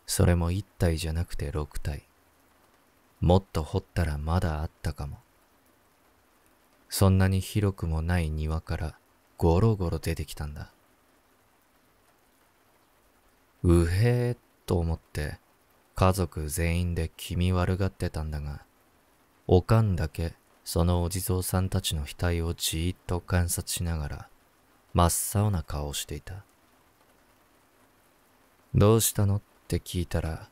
それも一体じゃなくて六体。もっと掘ったらまだあったかも。そんなに広くもない庭からゴロゴロ出てきたんだ。うへーと思って家族全員で気味悪がってたんだが、おかんだけそのお地蔵さんたちの額をじーっと観察しながら、真っ青な顔をしていた。どうしたの？って聞いたら、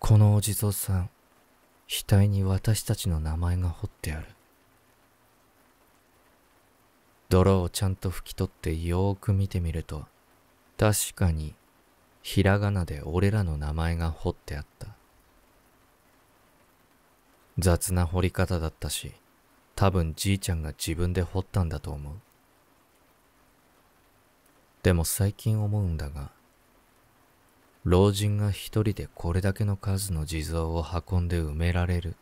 このお地蔵さん、額に私たちの名前が彫ってある。泥をちゃんと拭き取ってよーく見てみると、確かにひらがなで俺らの名前が彫ってあった。雑な彫り方だったし、多分じいちゃんが自分で彫ったんだと思う。でも最近思うんだが、老人が一人でこれだけの数の地蔵を運んで埋められる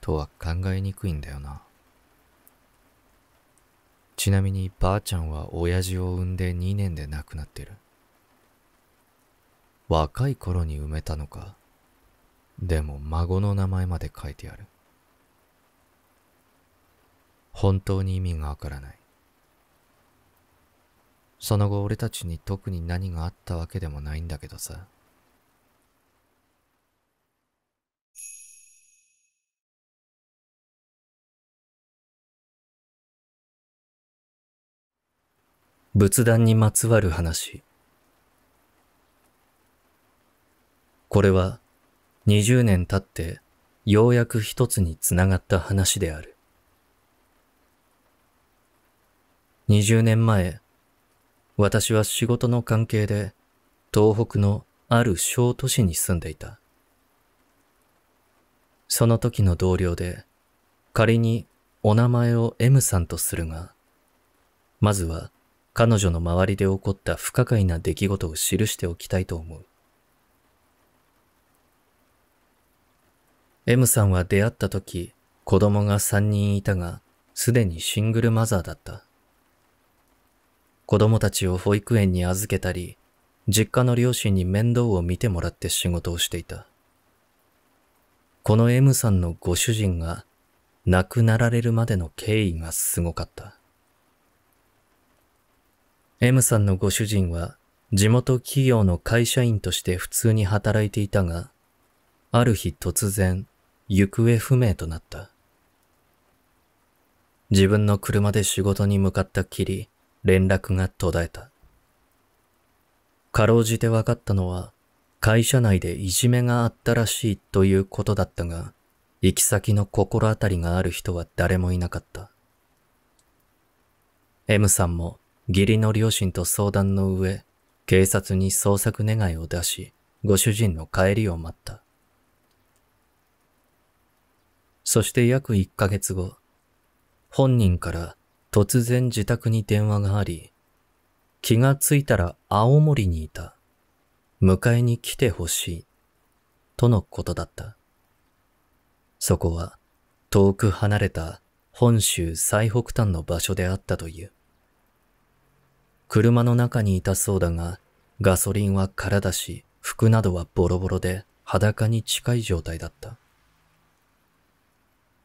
とは考えにくいんだよな。ちなみにばあちゃんは親父を産んで2年で亡くなってる。若い頃に埋めたのか。でも孫の名前まで書いてある。本当に意味がわからない。その後俺たちに特に何があったわけでもないんだけどさ。仏壇にまつわる話。これは20年経ってようやく一つにつながった話である。20年前、私は仕事の関係で東北のある小都市に住んでいた。その時の同僚で仮にお名前を M さんとするが、まずは彼女の周りで起こった不可解な出来事を記しておきたいと思う。M さんは出会った時、子供が3人いたが、すでにシングルマザーだった。子供たちを保育園に預けたり、実家の両親に面倒を見てもらって仕事をしていた。この M さんのご主人が亡くなられるまでの経緯がすごかった。M さんのご主人は地元企業の会社員として普通に働いていたが、ある日突然行方不明となった。自分の車で仕事に向かったきり、連絡が途絶えた。かろうじて分かったのは、会社内でいじめがあったらしいということだったが、行き先の心当たりがある人は誰もいなかった。M さんも義理の両親と相談の上、警察に捜索願いを出し、ご主人の帰りを待った。そして約1ヶ月後、本人から突然自宅に電話があり、気がついたら青森にいた。迎えに来てほしい。とのことだった。そこは遠く離れた本州最北端の場所であったという。車の中にいたそうだが、ガソリンは空だし、服などはボロボロで裸に近い状態だった。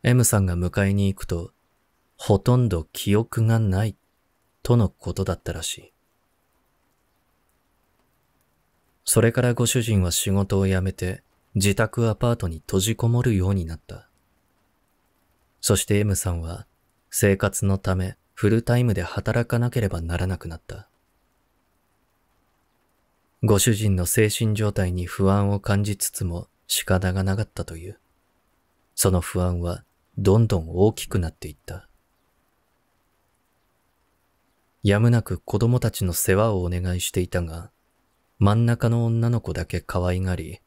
M さんが迎えに行くと、ほとんど記憶がない、とのことだったらしい。それからご主人は仕事を辞めて、自宅アパートに閉じこもるようになった。そして M さんは、生活のためフルタイムで働かなければならなくなった。ご主人の精神状態に不安を感じつつも仕方がなかったという。その不安はどんどん大きくなっていった。やむなく子供たちの世話をお願いしていたが、真ん中の女の子だけ可愛がり、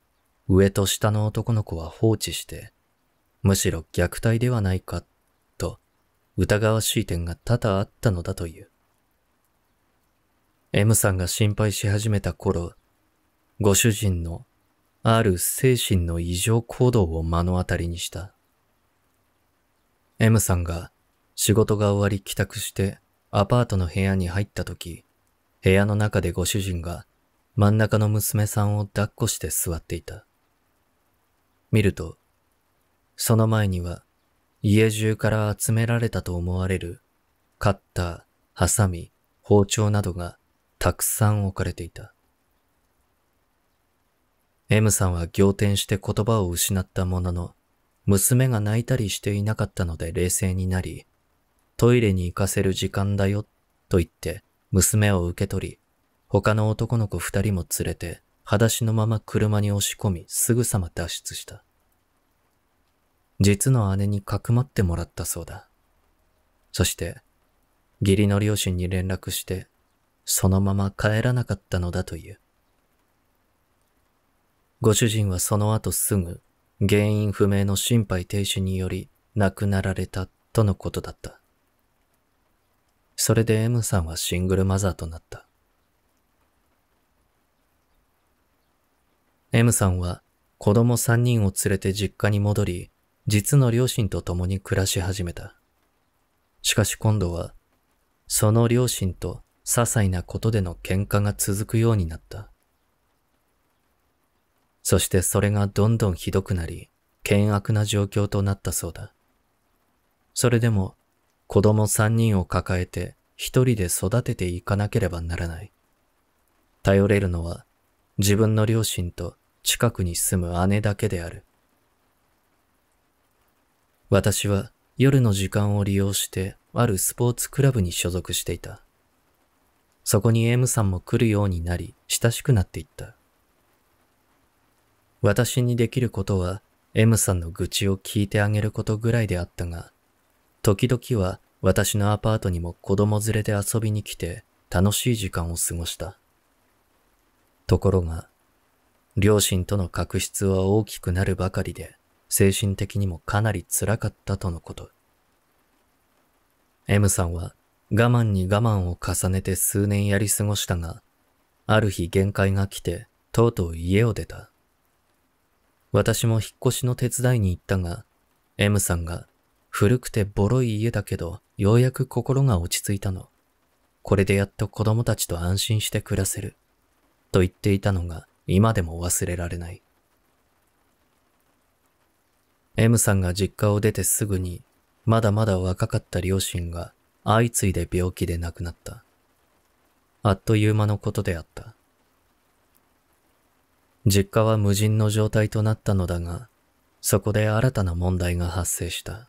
上と下の男の子は放置して、むしろ虐待ではないか、と疑わしい点が多々あったのだという。M さんが心配し始めた頃、ご主人のある精神の異常行動を目の当たりにした。M さんが仕事が終わり帰宅してアパートの部屋に入った時、部屋の中でご主人が真ん中の娘さんを抱っこして座っていた。見ると、その前には家中から集められたと思われるカッター、ハサミ、包丁などがたくさん置かれていた。M さんは仰天して言葉を失ったものの、娘が泣いたりしていなかったので冷静になり、トイレに行かせる時間だよ、と言って娘を受け取り、他の男の子二人も連れて、裸足のまま車に押し込み、すぐさま脱出した。実の姉にかくまってもらったそうだ。そして、義理の両親に連絡して、そのまま帰らなかったのだという。ご主人はその後すぐ、原因不明の心肺停止により亡くなられたとのことだった。それで M さんはシングルマザーとなった。M さんは子供三人を連れて実家に戻り、実の両親と共に暮らし始めた。しかし今度は、その両親と些細なことでの喧嘩が続くようになった。そしてそれがどんどんひどくなり、険悪な状況となったそうだ。それでも、子供三人を抱えて一人で育てていかなければならない。頼れるのは自分の両親と近くに住む姉だけである。私は夜の時間を利用してあるスポーツクラブに所属していた。そこに M さんも来るようになり親しくなっていった。私にできることは M さんの愚痴を聞いてあげることぐらいであったが、時々は私のアパートにも子供連れで遊びに来て楽しい時間を過ごした。ところが、両親との確執は大きくなるばかりで、精神的にもかなり辛かったとのこと。M さんは我慢に我慢を重ねて数年やり過ごしたが、ある日限界が来て、とうとう家を出た。私も引っ越しの手伝いに行ったが、M さんが古くてボロい家だけど、ようやく心が落ち着いたの。これでやっと子供たちと安心して暮らせる。と言っていたのが今でも忘れられない。M さんが実家を出てすぐに、まだまだ若かった両親が相次いで病気で亡くなった。あっという間のことであった。実家は無人の状態となったのだが、そこで新たな問題が発生した。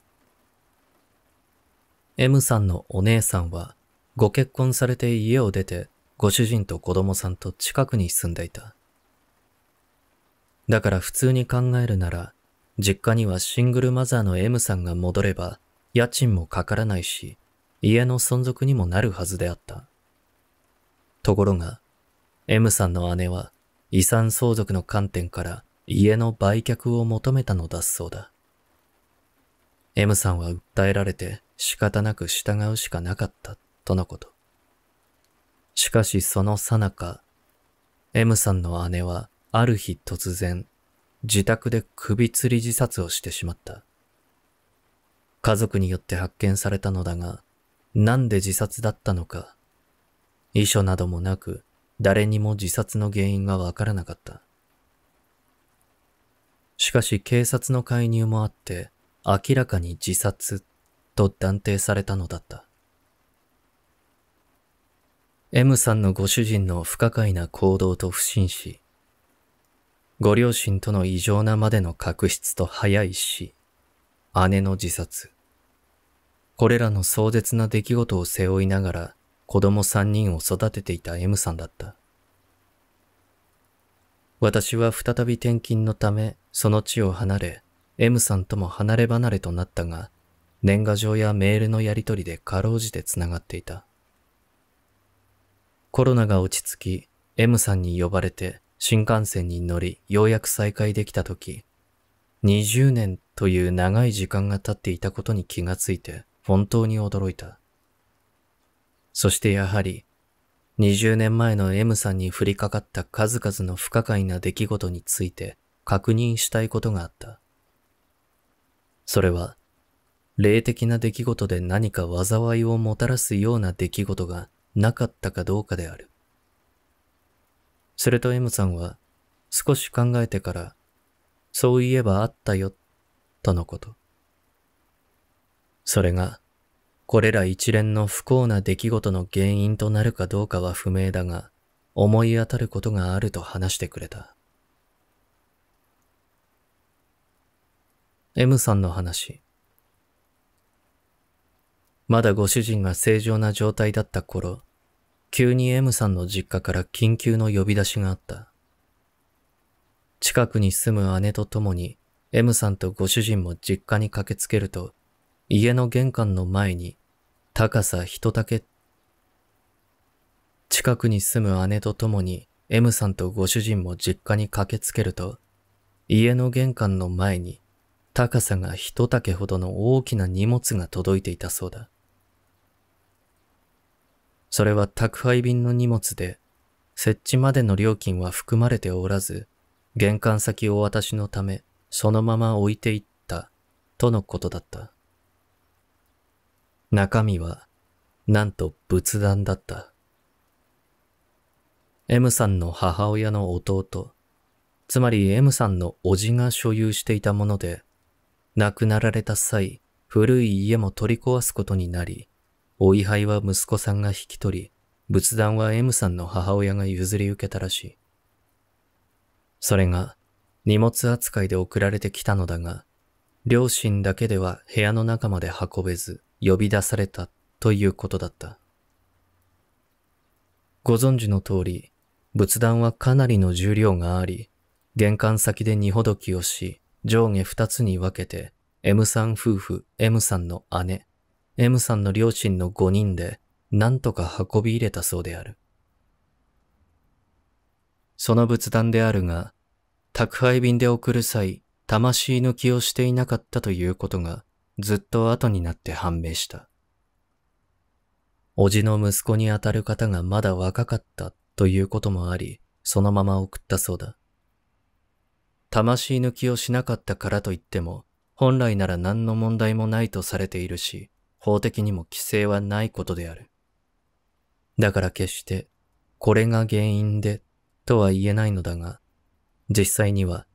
M さんのお姉さんは、ご結婚されて家を出てご主人と子供さんと近くに住んでいた。だから普通に考えるなら、実家にはシングルマザーの M さんが戻れば、家賃もかからないし、家の存続にもなるはずであった。ところが、M さんの姉は遺産相続の観点から家の売却を求めたのだそうだ。M さんは訴えられて仕方なく従うしかなかったとのこと。しかしそのさなか、M さんの姉はある日突然、自宅で首吊り自殺をしてしまった。家族によって発見されたのだが、なんで自殺だったのか、遺書などもなく、誰にも自殺の原因がわからなかった。しかし警察の介入もあって、明らかに自殺と断定されたのだった。M さんのご主人の不可解な行動と不審死、ご両親との異常なまでの確執と早い死、姉の自殺、これらの壮絶な出来事を背負いながら子供三人を育てていた M さんだった。私は再び転勤のためその地を離れ、M さんとも離れ離れとなったが、年賀状やメールのやり取りでかろうじて繋がっていた。コロナが落ち着き、M さんに呼ばれて新幹線に乗りようやく再会できた時、20年という長い時間が経っていたことに気がついて本当に驚いた。そしてやはり、20年前の M さんに降りかかった数々の不可解な出来事について確認したいことがあった。それは、霊的な出来事で何か災いをもたらすような出来事がなかったかどうかである。すると M さんは少し考えてから、そういえばあったよ、とのこと。それが、これら一連の不幸な出来事の原因となるかどうかは不明だが、思い当たることがあると話してくれた。M さんの話。まだご主人が正常な状態だった頃、急に M さんの実家から緊急の呼び出しがあった。近くに住む姉と共に M さんとご主人も実家に駆けつけると、家の玄関の前に高さ一丈。近くに住む姉と共に M さんとご主人も実家に駆けつけると、家の玄関の前に高さが一丈ほどの大きな荷物が届いていたそうだ。それは宅配便の荷物で、設置までの料金は含まれておらず、玄関先お渡しのため、そのまま置いていった、とのことだった。中身は、なんと仏壇だった。M さんの母親の弟、つまり M さんの叔父が所有していたもので、亡くなられた際、古い家も取り壊すことになり、お位牌は息子さんが引き取り、仏壇は M さんの母親が譲り受けたらしい。それが荷物扱いで送られてきたのだが、両親だけでは部屋の中まで運べず呼び出されたということだった。ご存知の通り、仏壇はかなりの重量があり、玄関先で荷ほどきをし、上下二つに分けて、M さん夫婦、M さんの姉、M さんの両親の5人で、何とか運び入れたそうである。その仏壇であるが、宅配便で送る際、魂抜きをしていなかったということが、ずっと後になって判明した。叔父の息子にあたる方がまだ若かったということもあり、そのまま送ったそうだ。魂抜きをしなかったからといっても、本来なら何の問題もないとされているし、法的にも規制はないことである。だから決して、これが原因で、とは言えないのだが、実際には、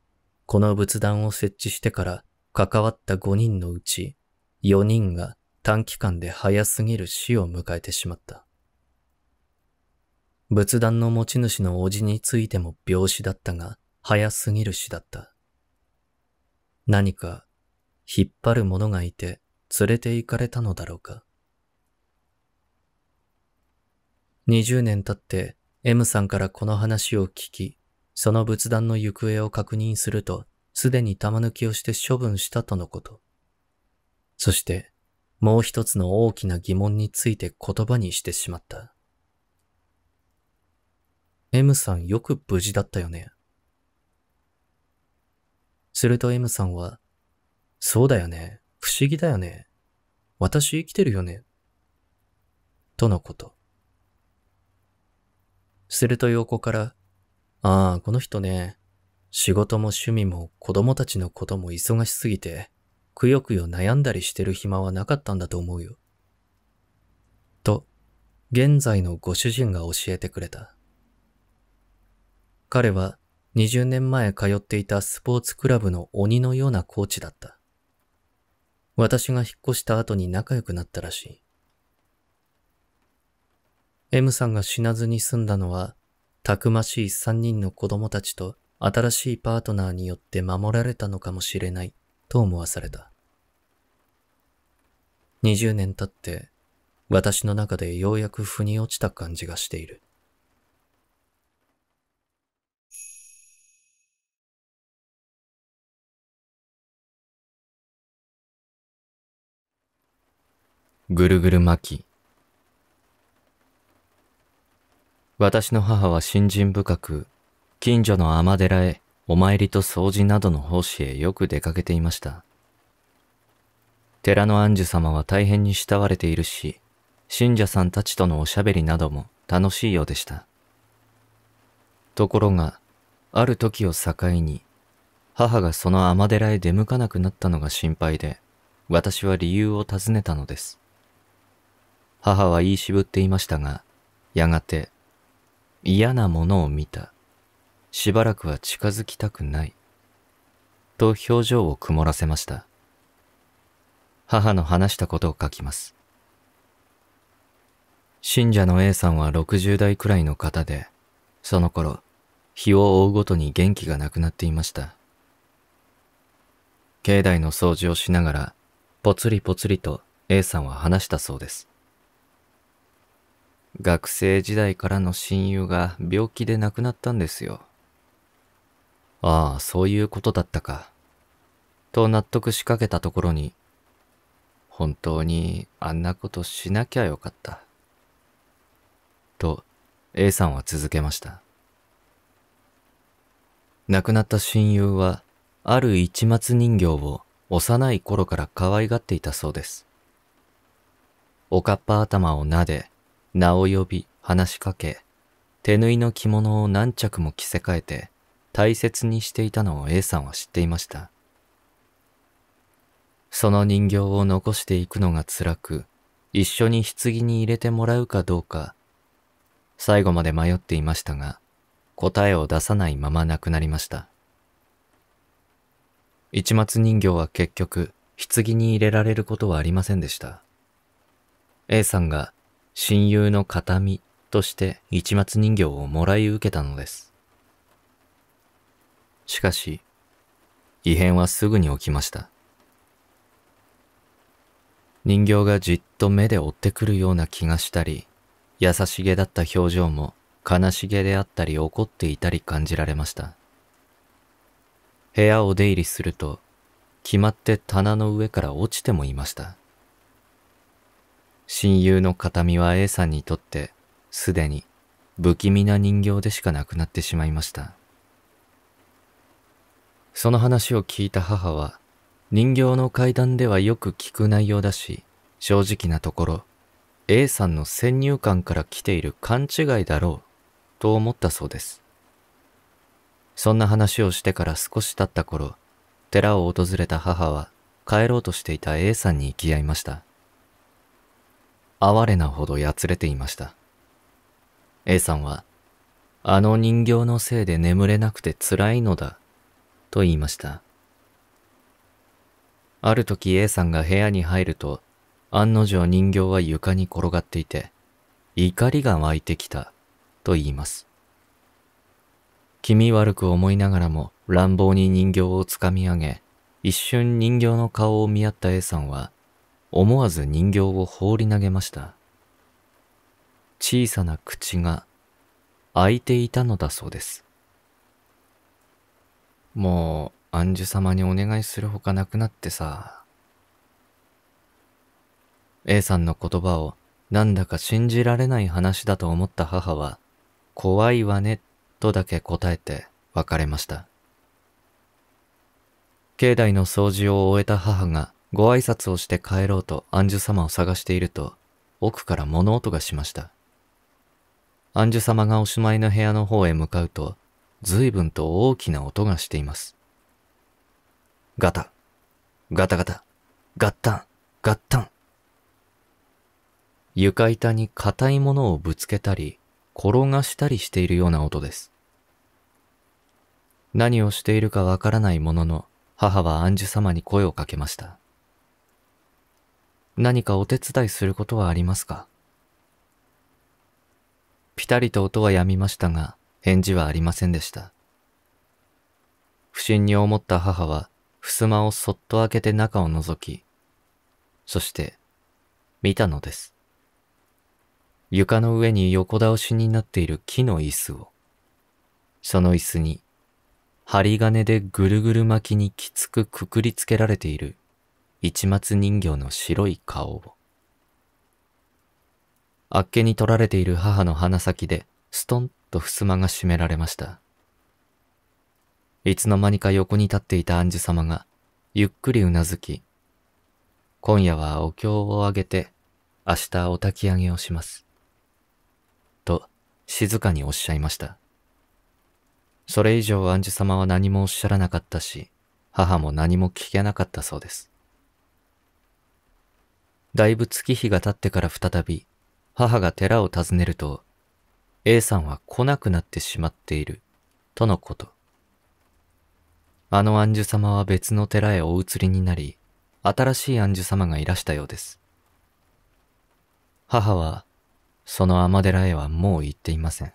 この仏壇を設置してから関わった5人のうち、4人が短期間で早すぎる死を迎えてしまった。仏壇の持ち主の叔父についても病死だったが、早すぎる死だった。何か、引っ張る者がいて、連れて行かれたのだろうか？20年経って M さんからこの話を聞き、その仏壇の行方を確認すると、すでに玉抜きをして処分したとのこと。そして、もう一つの大きな疑問について言葉にしてしまった。M さんよく無事だったよね？すると M さんは、そうだよね。不思議だよね。私生きてるよね。とのこと。すると横から、ああ、この人ね、仕事も趣味も子供たちのことも忙しすぎて、くよくよ悩んだりしてる暇はなかったんだと思うよ。と、現在のご主人が教えてくれた。彼は20年前通っていたスポーツクラブの鬼のようなコーチだった。私が引っ越した後に仲良くなったらしい。M さんが死なずに済んだのは、たくましい三人の子供たちと新しいパートナーによって守られたのかもしれないと思わされた。20年経って、私の中でようやく腑に落ちた感じがしている。
ぐるぐる巻き。私の母は信心深く、近所の天寺へお参りと掃除などの奉仕へよく出かけていました。寺の安寿様は大変に慕われているし、信者さんたちとのおしゃべりなども楽しいようでした。ところが、ある時を境に、母がその天寺へ出向かなくなったのが心配で、私は理由を尋ねたのです。母は言い渋っていましたが、やがて、嫌なものを見た。しばらくは近づきたくない。と表情を曇らせました。母の話したことを書きます。信者の A さんは60代くらいの方で、その頃、日を追うごとに元気がなくなっていました。境内の掃除をしながら、ぽつりぽつりと A さんは話したそうです。学生時代からの親友が病気で亡くなったんですよ。ああ、そういうことだったか。と納得しかけたところに、本当にあんなことしなきゃよかった。と A さんは続けました。亡くなった親友は、ある市松人形を幼い頃から可愛がっていたそうです。おかっぱ頭を撫で、名を呼び、話しかけ、手縫いの着物を何着も着せ替えて、大切にしていたのを A さんは知っていました。その人形を残していくのが辛く、一緒に棺に入れてもらうかどうか、最後まで迷っていましたが、答えを出さないまま亡くなりました。市松人形は結局、棺に入れられることはありませんでした。A さんが親友の形見として市松人形をもらい受けたのです。しかし、異変はすぐに起きました。人形がじっと目で追ってくるような気がしたり、優しげだった表情も悲しげであったり怒っていたり感じられました。部屋を出入りすると、決まって棚の上から落ちてもいました。親友の形見は A さんにとってすでに不気味な人形でしかなくなってしまいました。その話を聞いた母は人形の階段ではよく聞く内容だし正直なところ A さんの先入観から来ている勘違いだろうと思ったそうです。そんな話をしてから少し経った頃、寺を訪れた母は帰ろうとしていた A さんに行き合いました。哀れなほどやつれていました。A さんは、あの人形のせいで眠れなくて辛いのだ、と言いました。ある時 A さんが部屋に入ると、案の定人形は床に転がっていて、怒りが湧いてきた、と言います。気味悪く思いながらも乱暴に人形をつかみ上げ、一瞬人形の顔を見合った A さんは、思わず人形を放り投げました。小さな口が開いていたのだそうです。もう、アンジュ様にお願いするほかなくなってさ。A さんの言葉をなんだか信じられない話だと思った母は、怖いわね、とだけ答えて別れました。境内の掃除を終えた母がご挨拶をして帰ろうとアンジュ様を探していると、奥から物音がしました。アンジュ様がおしまいの部屋の方へ向かうと、随分と大きな音がしています。ガタ、ガタガタ、ガッタン、ガッタン。床板に硬いものをぶつけたり、転がしたりしているような音です。何をしているかわからないものの、母はアンジュ様に声をかけました。何かお手伝いすることはありますか？ぴたりと音は止みましたが、返事はありませんでした。不審に思った母は、襖をそっと開けて中を覗き、そして、見たのです。床の上に横倒しになっている木の椅子を、その椅子に、針金でぐるぐる巻きにきつくくくりつけられている市松人形の白い顔を。あっけに取られている母の鼻先でストンと襖が閉められました。いつの間にか横に立っていたアンジュ様がゆっくりうなずき、今夜はお経をあげて明日お焚き上げをします。と静かにおっしゃいました。それ以上アンジュ様は何もおっしゃらなかったし、母も何も聞けなかったそうです。だいぶ月日が経ってから再び、母が寺を訪ねると、A さんは来なくなってしまっている、とのこと。あの安寿様は別の寺へお移りになり、新しい安寿様がいらしたようです。母は、その天寺へはもう行っていません。